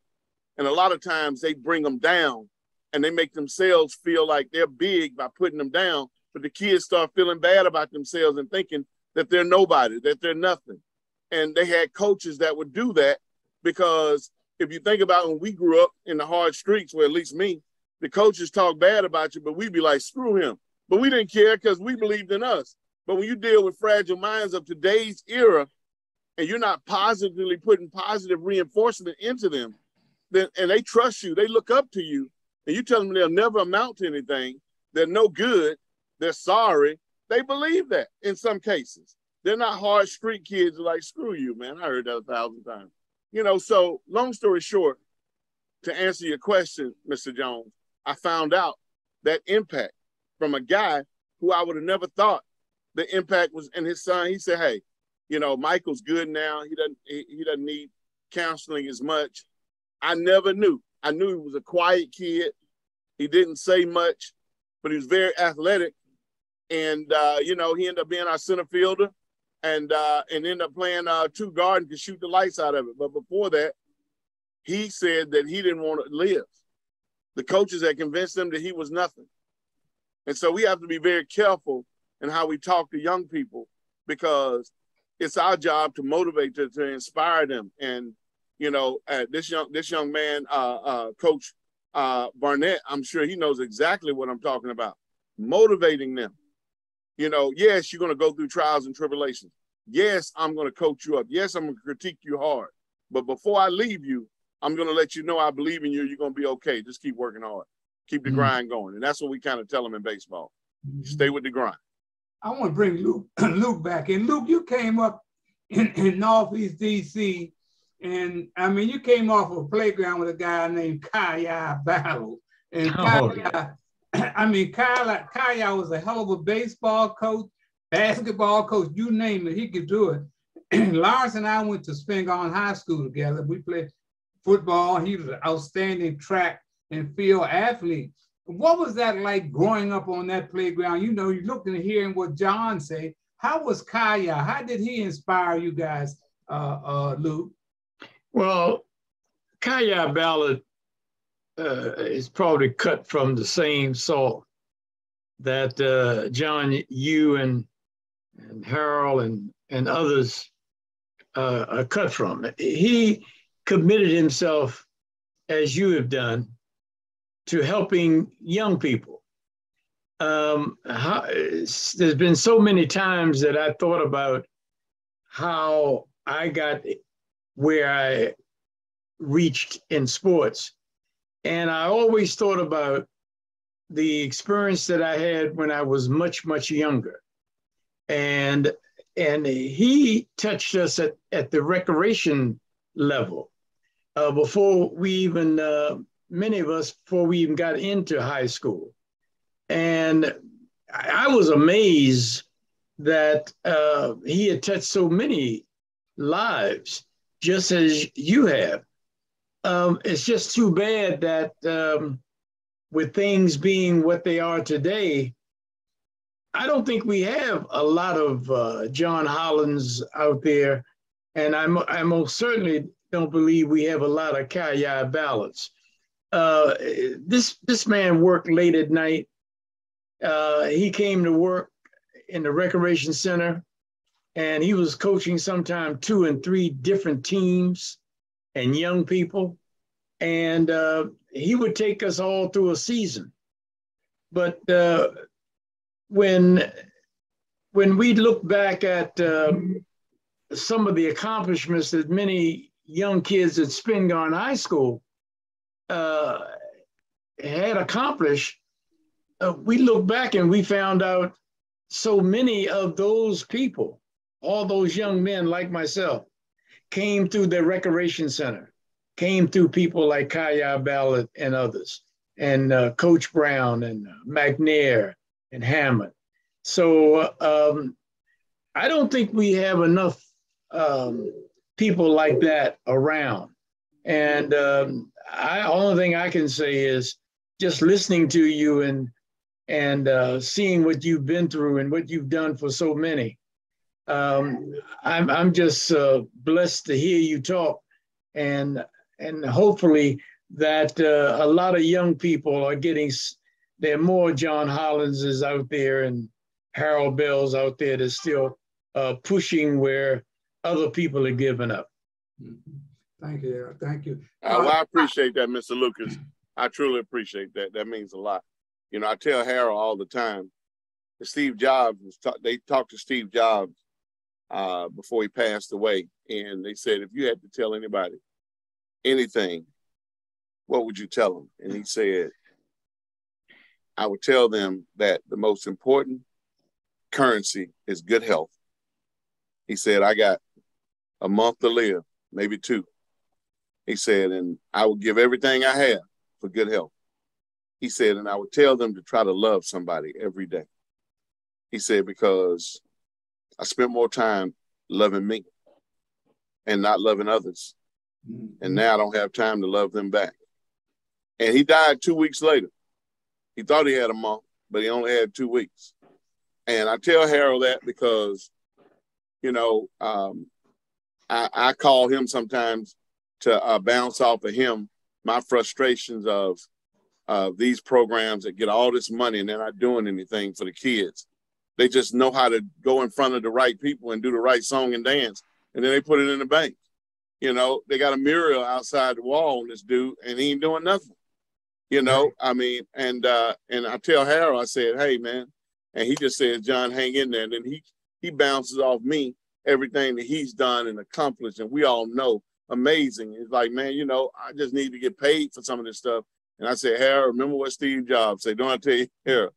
Speaker 10: And a lot of times they bring them down and they make themselves feel like they're big by putting them down. But the kids start feeling bad about themselves and thinking that they're nobody, that they're nothing. And they had coaches that would do that because if you think about when we grew up in the hard streets, well, at least me, the coaches talk bad about you, but we'd be like, screw him. But we didn't care because we believed in us. But when you deal with fragile minds of today's era, and you're not positively putting positive reinforcement into them, then and they trust you, they look up to you, and you tell them they'll never amount to anything, they're no good, they're sorry, they believe that in some cases. They're not hard street kids like, screw you, man. I heard that a thousand times. You know, so long story short, to answer your question, Mr. Jones, I found out that impact from a guy who I would have never thought the impact was in his son. He said, Hey, you know, Michael's good now. He doesn't he, he doesn't need counseling as much. I never knew. I knew he was a quiet kid. He didn't say much, but he was very athletic. And uh, you know, he ended up being our center fielder and uh, and ended up playing uh, two guard and could shoot the lights out of it. But before that, he said that he didn't want to live. The coaches had convinced him that he was nothing. And so we have to be very careful in how we talk to young people because it's our job to motivate to, to inspire them. And you know, uh, this young this young man, uh, uh, Coach uh, Barnett, I'm sure he knows exactly what I'm talking about. Motivating them. You know, yes, you're going to go through trials and tribulations. Yes, I'm going to coach you up. Yes, I'm going to critique you hard. But before I leave you, I'm going to let you know I believe in you. You're going to be okay. Just keep working hard. Keep the mm-hmm. grind going. And that's what we kind of tell them in baseball. Mm-hmm. Stay with the grind.
Speaker 7: I want to bring Luke, Luke back. And Luke, you came up in, in Northeast DC. And I mean, you came off of a playground with a guy named Kaya Battle. And oh, Kaya, yeah. I mean, Kaya, Kaya was a hell of a baseball coach, basketball coach, you name it, he could do it. Lars and I went to Spingarn High School together. We played football. He was an outstanding track and field athlete. What was that like growing up on that playground? You know, you looking and hearing what John say. How was Kaya? How did he inspire you guys, uh, uh, Luke?
Speaker 11: Well, Kaya Ballard uh, is probably cut from the same salt that uh, John, you and, and Harold and, and others uh, are cut from. He committed himself, as you have done, to helping young people. Um, how, there's been so many times that I thought about how I got where I reached in sports. And I always thought about the experience that I had when I was much, much younger. And and he touched us at, at the recreation level uh, before we even, uh, many of us, before we even got into high school. And I, was amazed that uh, he had touched so many lives, just as you have. Um, it's just too bad that um, with things being what they are today, I don't think we have a lot of uh, John Hollins out there, and I'm I most certainly don't believe we have a lot of Kaya Ballards. Uh, this this man worked late at night. Uh, he came to work in the recreation center, and he was coaching sometime two and three different teams and young people, and uh, he would take us all through a season. But uh, when when we look back at uh, some of the accomplishments that many young kids at Spingarn High School uh, had accomplished, uh, we look back and we found out so many of those people, all those young men like myself, came through the recreation center, came through people like Kaya Ballard and others, and uh, Coach Brown and uh, McNair and Hammond. So um, I don't think we have enough um, people like that around. And um, I only thing I can say is just listening to you and and uh, seeing what you've been through and what you've done for so many. Um, I'm I'm just uh, blessed to hear you talk, and and hopefully that uh, a lot of young people are getting. There are more John Hollinses out there and Harold Bells out there that's still uh, pushing where other people are giving up.
Speaker 7: Thank you. Thank you.
Speaker 10: Uh, well, I appreciate that, Mr. Lucas. I truly appreciate that. That means a lot. You know, I tell Harold all the time. Steve Jobs was ta- they talked to Steve Jobs uh, before he passed away, and they said, if you had to tell anybody anything, what would you tell them? And he said, I would tell them that the most important currency is good health. He said, I got a month to live, maybe two. He said, and I would give everything I have for good health. He said, and I would tell them to try to love somebody every day. He said, because I spent more time loving me and not loving others. And now I don't have time to love them back. And he died two weeks later. He thought he had a month, but he only had two weeks. And I tell Harold that because, you know, um, I, I, call him sometimes to uh, bounce off of him my frustrations of uh, these programs that get all this money and they're not doing anything for the kids. They just know how to go in front of the right people and do the right song and dance, and then they put it in the bank. You know, they got a mural outside the wall on this dude, and he ain't doing nothing. You know, I mean, and uh, and I tell Harold, I said, hey man, and he just says, John, hang in there. And then he he bounces off me everything that he's done and accomplished, and we all know amazing. It's like, man, you know, I just need to get paid for some of this stuff. And I said, Harold, remember what Steve Jobs said? Don't I tell you, Harold,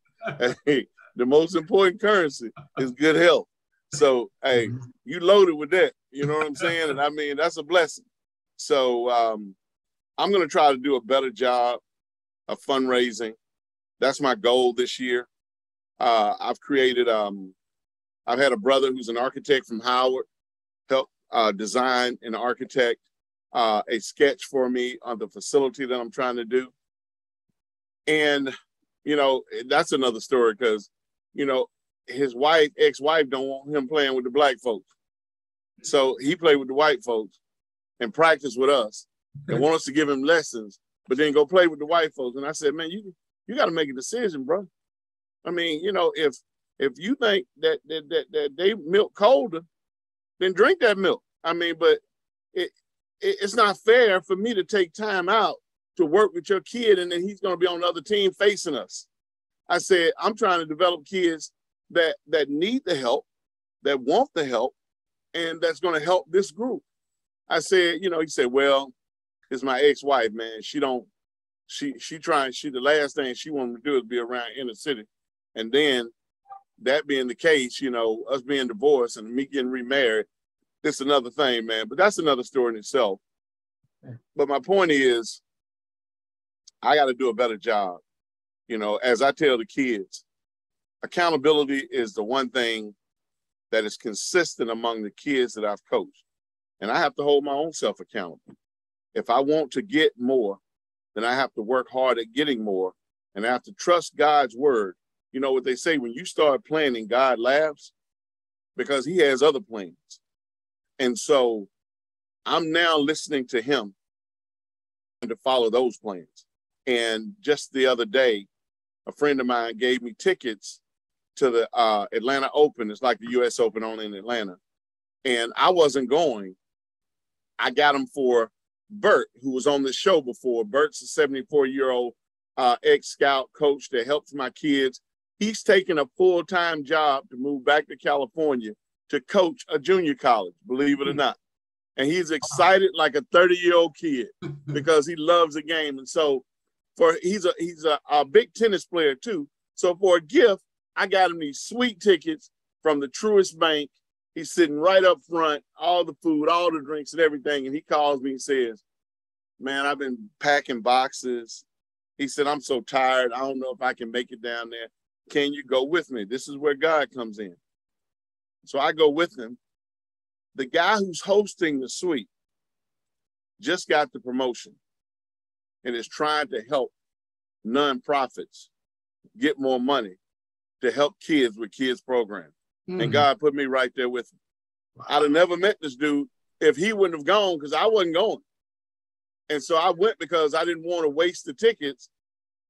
Speaker 10: hey, the most important currency is good health. So, hey, you loaded with that. You know what I'm saying? And I mean, that's a blessing. So, um, I'm going to try to do a better job of fundraising. That's my goal this year. Uh, I've created, um, I've had a brother who's an architect from Howard help uh, design and architect uh, a sketch for me on the facility that I'm trying to do. And, you know, that's another story because, you know, his wife, ex-wife, don't want him playing with the black folks. So he played with the white folks and practice with us and want us to give him lessons, but then go play with the white folks. And I said, man, you you got to make a decision, bro. I mean, you know, if if you think that that that, that they milk colder, then drink that milk. I mean, but it, it it's not fair for me to take time out to work with your kid and then he's going to be on the other team facing us. I said, I'm trying to develop kids that that need the help, that want the help, and that's going to help this group. I said, you know, he said, well, it's my ex-wife, man. She don't, she she trying, she the last thing she wanted to do is be around in the city. And then that being the case, you know, us being divorced and me getting remarried, it's another thing, man. But that's another story in itself. But my point is, I got to do a better job. You know, as I tell the kids, accountability is the one thing that is consistent among the kids that I've coached. And I have to hold my own self accountable. If I want to get more, then I have to work hard at getting more. And I have to trust God's word. You know what they say when you start planning, God laughs because he has other plans. And so I'm now listening to him and to follow those plans. And just the other day, a friend of mine gave me tickets to the uh, Atlanta Open. It's like the U.S. Open only in Atlanta. And I wasn't going. I got them for Bert, who was on this show before. Bert's a 74 year old uh, ex scout coach that helps my kids. He's taking a full time job to move back to California to coach a junior college, believe it or not. And he's excited like a 30 year old kid because he loves the game. And so for he's a he's a, a big tennis player too. So for a gift, I got him these sweet tickets from the Truist Bank. He's sitting right up front, all the food, all the drinks, and everything. And he calls me and says, Man, I've been packing boxes. He said, I'm so tired. I don't know if I can make it down there. Can you go with me? This is where God comes in. So I go with him. The guy who's hosting the suite just got the promotion and is trying to help nonprofits get more money to help kids with kids programs. Mm-hmm. And God put me right there with him. I'd have never met this dude if he wouldn't have gone because I wasn't going. And so I went because I didn't want to waste the tickets.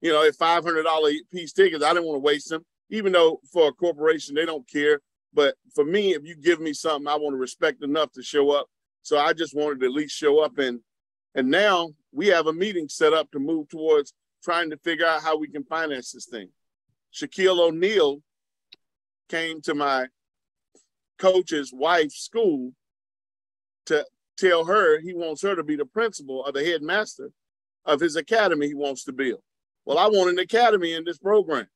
Speaker 10: You know, at $500 piece tickets, I didn't want to waste them, even though for a corporation, they don't care. But for me, if you give me something, I want to respect enough to show up. So I just wanted to at least show up. And, and now we have a meeting set up to move towards trying to figure out how we can finance this thing. Shaquille O'Neal came to my coach's wife's school to tell her he wants her to be the principal or the headmaster of his academy he wants to build. Well, I want an academy in this program.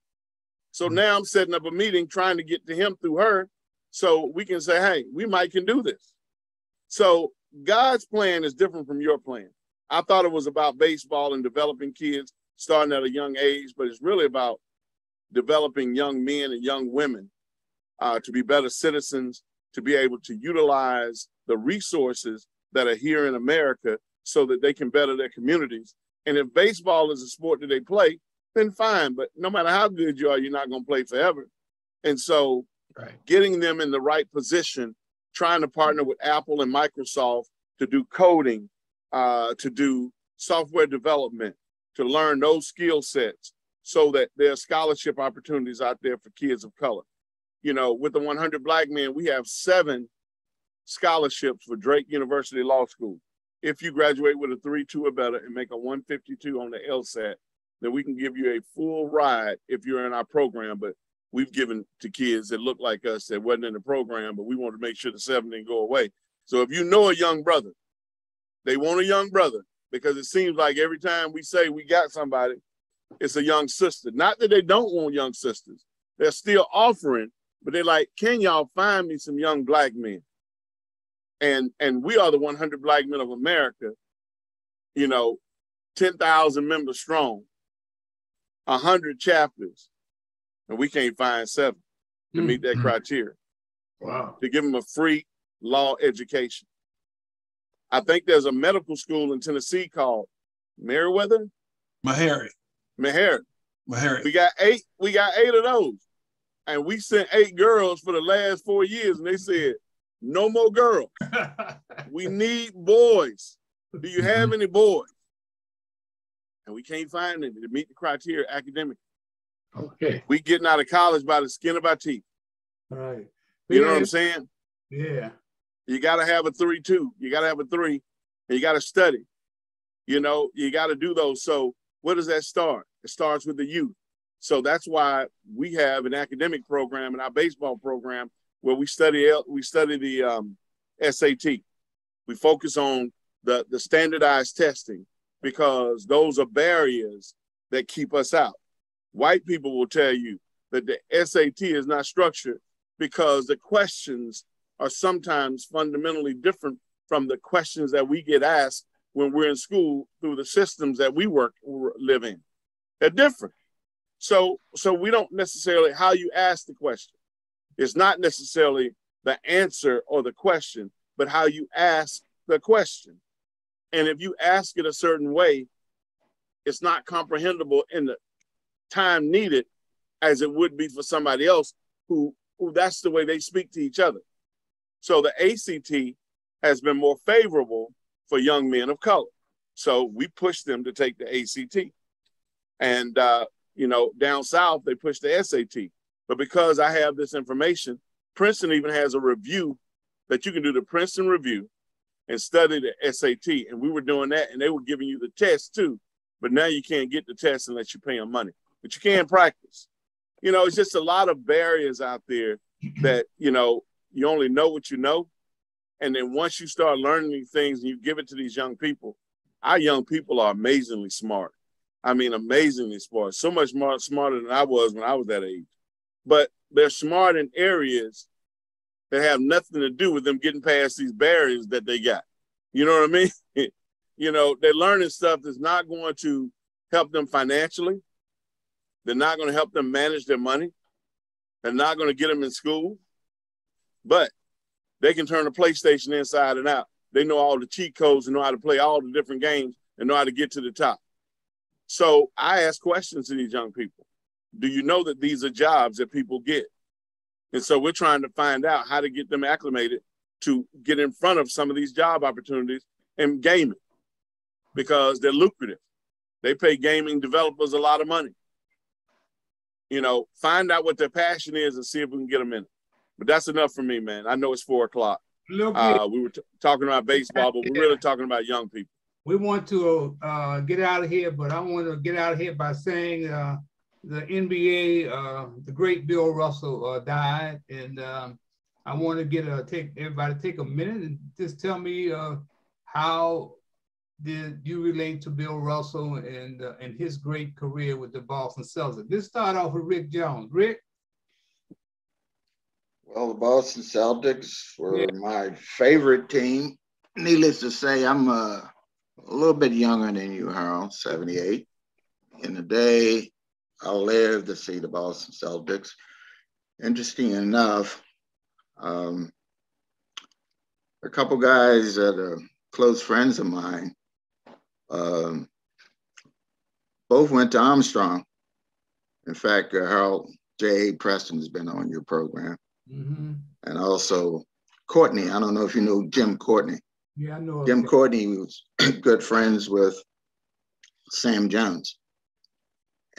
Speaker 10: So mm-hmm. now I'm setting up a meeting trying to get to him through her so we can say, hey, we might can do this. So God's plan is different from your plan. I thought it was about baseball and developing kids starting at a young age, but it's really about developing young men and young women uh, to be better citizens, to be able to utilize the resources that are here in America so that they can better their communities. And if baseball is a sport that they play, then fine. But no matter how good you are, you're not going to play forever. And so right. getting them in the right position, trying to partner with Apple and Microsoft to do coding, uh, to do software development, to learn those skill sets so that there are scholarship opportunities out there for kids of color. You know, with the 100 Black Men, we have seven scholarships for Drake University Law School. If you graduate with a 3-2 or better and make a 152 on the LSAT, then we can give you a full ride if you're in our program. But we've given to kids that look like us that wasn't in the program, but we want to make sure the seven didn't go away. So if you know a young brother, they want a young brother because it seems like every time we say we got somebody, it's a young sister. Not that they don't want young sisters. They're still offering, but they're like, can y'all find me some young black men? And and we are the 100 black men of America, you know, 10,000 members strong, 100 chapters, and we can't find seven to mm-hmm. meet that mm-hmm. criteria.
Speaker 5: Wow.
Speaker 10: To give them a free law education. I think there's a medical school in Tennessee called Meriwether.
Speaker 8: Meharry.
Speaker 10: Meharry.
Speaker 8: Meharry.
Speaker 10: We got eight. We got eight of those, and we sent eight girls for the last four years, and they said no more girls. we need boys. Do you have mm-hmm. any boys? And we can't find any to meet the criteria academically.
Speaker 5: Okay.
Speaker 10: We getting out of college by the skin of our teeth.
Speaker 5: Right.
Speaker 10: You know what I'm saying?
Speaker 5: Yeah.
Speaker 10: You got to have a three, two. You got to have a three, and you got to study. You know, you got to do those. So, where does that start? It starts with the youth. So that's why we have an academic program and our baseball program where we study we study the um, SAT. We focus on the the standardized testing because those are barriers that keep us out. White people will tell you that the SAT is not structured because the questions are sometimes fundamentally different from the questions that we get asked when we're in school through the systems that we work live in. They're different. So so we don't necessarily how you ask the question. It's not necessarily the answer or the question, but how you ask the question. And if you ask it a certain way, it's not comprehensible in the time needed as it would be for somebody else who, who that's the way they speak to each other. So the ACT has been more favorable for young men of color. So we push them to take the ACT. And, uh, you know, down south, they push the SAT. But because I have this information, Princeton even has a review that you can do the Princeton review and study the SAT. And we were doing that, and they were giving you the test too. But now you can't get the test unless you pay them money, but you can't practice. You know, it's just a lot of barriers out there that, you know, you only know what you know. And then once you start learning these things and you give it to these young people, our young people are amazingly smart. I mean, amazingly smart, so much more smarter than I was when I was that age. But they're smart in areas that have nothing to do with them getting past these barriers that they got. You know what I mean? you know, they're learning stuff that's not going to help them financially. They're not going to help them manage their money. They're not going to get them in school. But they can turn a PlayStation inside and out they know all the cheat codes and know how to play all the different games and know how to get to the top. So I ask questions to these young people. Do you know that these are jobs that people get? And so we're trying to find out how to get them acclimated to get in front of some of these job opportunities in gaming because they're lucrative. They pay gaming developers a lot of money. You know, find out what their passion is and see if we can get them in. But that's enough for me, man. I know it's four o'clock. Uh, we were t- talking about baseball, but we're really talking about young people.
Speaker 7: We want to uh, get out of here, but I want to get out of here by saying uh, the NBA, uh, the great Bill Russell uh, died, and um, I want to get a take everybody take a minute and just tell me uh, how did you relate to Bill Russell and uh, and his great career with the Boston Celtics? Let's start off with Rick Jones. Rick.
Speaker 12: Well, the Boston Celtics were yeah. my favorite team. Needless to say, I'm uh, a little bit younger than you, Harold, 78. In the day, I lived to see the Boston Celtics. Interesting enough, um, a couple guys that are close friends of mine um, both went to Armstrong. In fact, uh, Harold J. Preston has been on your program. Mm-hmm. And also Courtney. I don't know if you know Jim Courtney.
Speaker 7: Yeah, I know.
Speaker 12: Jim Courtney was good friends with Sam Jones.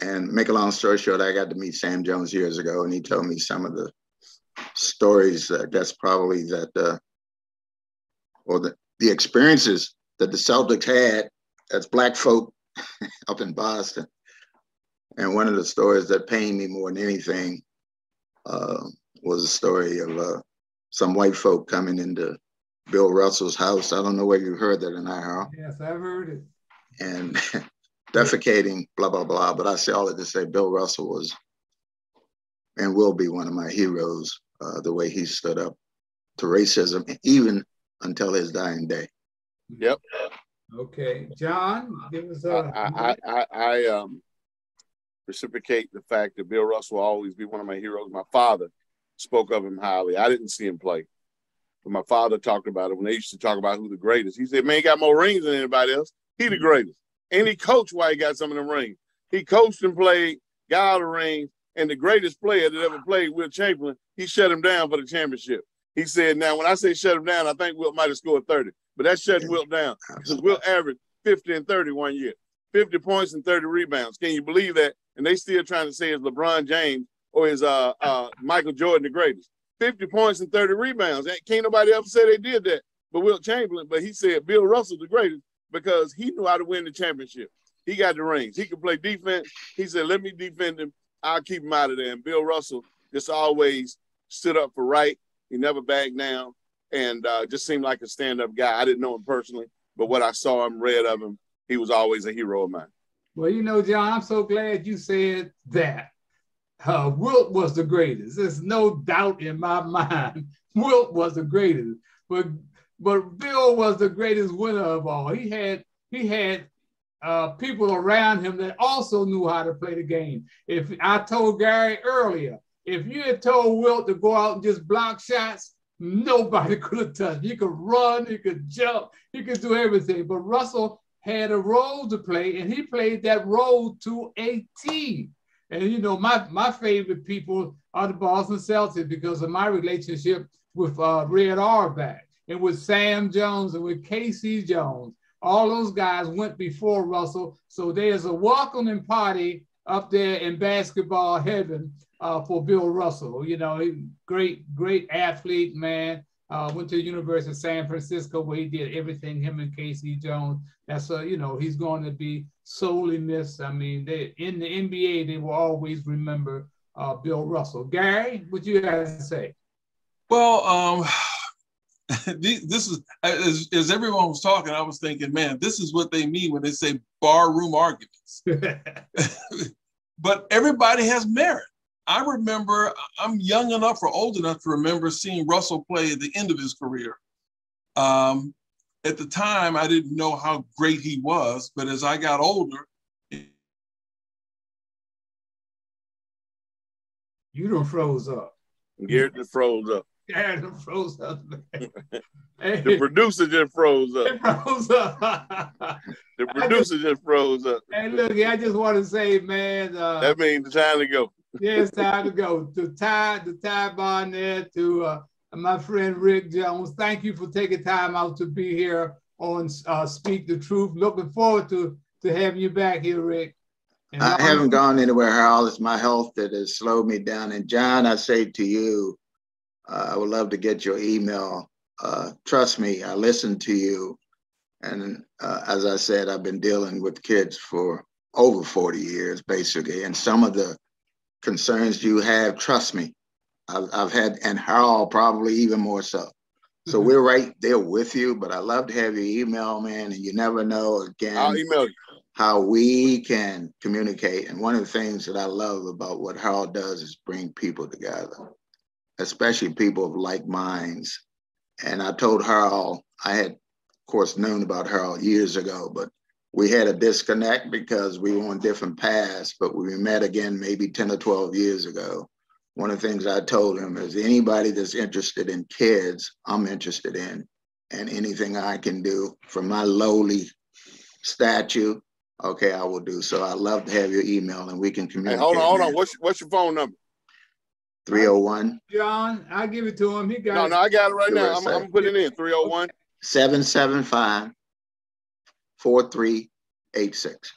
Speaker 12: And make a long story short, I got to meet Sam Jones years ago, and he told me some of the stories. I guess probably that, uh, or the the experiences that the Celtics had as black folk up in Boston. And one of the stories that pained me more than anything uh, was a story of uh, some white folk coming into Bill Russell's house. I don't know whether you heard that or not, Harold.
Speaker 7: Yes, I've heard it.
Speaker 12: And defecating, blah, blah, blah. But I say all that to say Bill Russell was and will be one of my heroes, uh, the way he stood up to racism, even until his dying day.
Speaker 10: Yep.
Speaker 7: Okay, John, give us a.
Speaker 10: I, I, I, I um, reciprocate the fact that Bill Russell will always be one of my heroes. My father spoke of him highly. I didn't see him play, but my father talked about it when they used to talk about who the greatest. He said, "Man, he got more rings than anybody else. He the greatest." And he coached why he got some of them rings. He coached and played, got all the rings, and the greatest player that ever played, Wilt Chamberlain, he shut him down for the championship. He said, "Now, when I say shut him down, I think Wilt might have scored 30, but that's shutting Wilt down because Wilt averaged 50 and 30 one year, 50 points and 30 rebounds. Can you believe that? And they still trying to say it's LeBron James or is uh, uh, Michael Jordan the greatest? 50 points and 30 rebounds. Can't nobody ever say they did that. But Wilt Chamberlain, but he said Bill Russell the greatest because he knew how to win the championship. He got the rings. He could play defense. He said, "Let me defend him. I'll keep him out of there." And Bill Russell just always stood up for right. He never backed down, and uh, just seemed like a stand-up guy. I didn't know him personally, but what I saw him, read of him, he was always a hero of mine.
Speaker 7: Well, you know, John, I'm so glad you said that. Uh, Wilt was the greatest. There's no doubt in my mind. Wilt was the greatest, but but Bill was the greatest winner of all. He had he had uh, people around him that also knew how to play the game. If I told Gary earlier, if you had told Wilt to go out and just block shots, nobody could have touched. He could run, he could jump, he could do everything. But Russell had a role to play, and he played that role to a T. And you know, my my favorite people are the Boston Celtics because of my relationship with uh, Red Auerbach and with Sam Jones and with K.C. Jones. All those guys went before Russell, so there's a welcoming party up there in basketball heaven uh, for Bill Russell. You know, great, great athlete, man. Uh, went to the University of San Francisco where he did everything. Him and K.C. Jones. That's a, you know, he's going to be sorely missed. I mean, they in the NBA they will always remember uh, Bill Russell. Gary, what you guys say?
Speaker 8: Well, um, this is as, as, everyone was talking, I was thinking, man, this is what they mean when they say barroom arguments. but everybody has merit. I remember, I'm young enough or old enough to remember seeing Russell play at the end of his career. Um, at the time, I didn't know how great he was, but as I got older,
Speaker 7: you don't froze up.
Speaker 10: Garrett just froze up.
Speaker 7: Yeah, it froze up.
Speaker 10: the producer just froze up.
Speaker 7: It froze up.
Speaker 10: the producer just, just, froze up.
Speaker 7: Hey, look, I just want to say, man. Uh,
Speaker 10: that means the time to go.
Speaker 7: Yeah, it's time to go. To Ty, to Ty Barnett, to uh, my friend Rick Jones. Thank you for taking time out to be here on uh, Speak the Truth. Looking forward to to having you back here, Rick.
Speaker 12: And I haven't gone anywhere, Harold. It's my health that has slowed me down. And John, I say to you, uh, I would love to get your email. Uh, trust me, I listen to you. And uh, as I said, I've been dealing with kids for over 40 years, basically. And some of the concerns you have, trust me, I've, I've had, and Harold probably even more so. So mm-hmm. we're right there with you, but I love to have your email, man. And you never know again.
Speaker 10: I'll email you.
Speaker 12: How we can communicate. And one of the things that I love about what Harold does is bring people together, especially people of like minds. And I told Harold, I had, of course, known about Harold years ago, but we had a disconnect because we were on different paths, but we met again maybe 10 or 12 years ago one of the things I told him is anybody that's interested in kids, I'm interested in, and anything I can do from my lowly statue, okay, I will do. So I'd love to have your email and we can communicate.
Speaker 10: Hey, hold on, hold on. What's, what's your phone number?
Speaker 12: 301.
Speaker 7: John, I'll give it to him. He got
Speaker 10: no,
Speaker 7: it.
Speaker 10: No, I got it right now. Oh I'm, I'm putting it in 301
Speaker 12: 775 4386.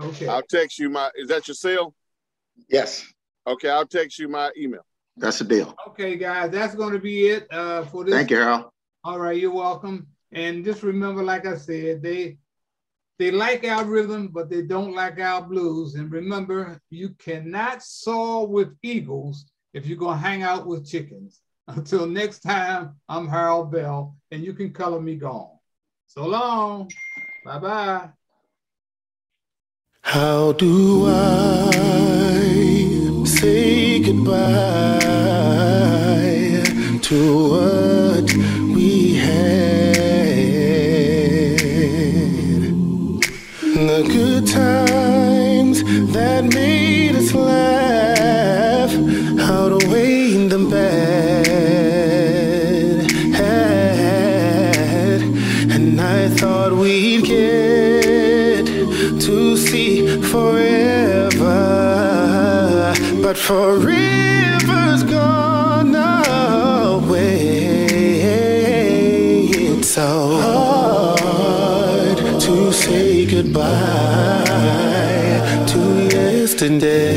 Speaker 7: Okay.
Speaker 10: I'll text you my, is that your cell?
Speaker 12: Yes.
Speaker 10: Okay, I'll text you my email.
Speaker 12: That's the deal.
Speaker 7: Okay, guys, that's going to be it uh, for this.
Speaker 12: Thank you, Harold.
Speaker 7: All right, you're welcome. And just remember, like I said, they they like our rhythm, but they don't like our blues. And remember, you cannot soar with eagles if you're going to hang out with chickens. Until next time, I'm Harold Bell, and you can color me gone. So long. Bye bye.
Speaker 14: How do I? say goodbye to what but forever's gone away. It's so hard to say goodbye to yesterday.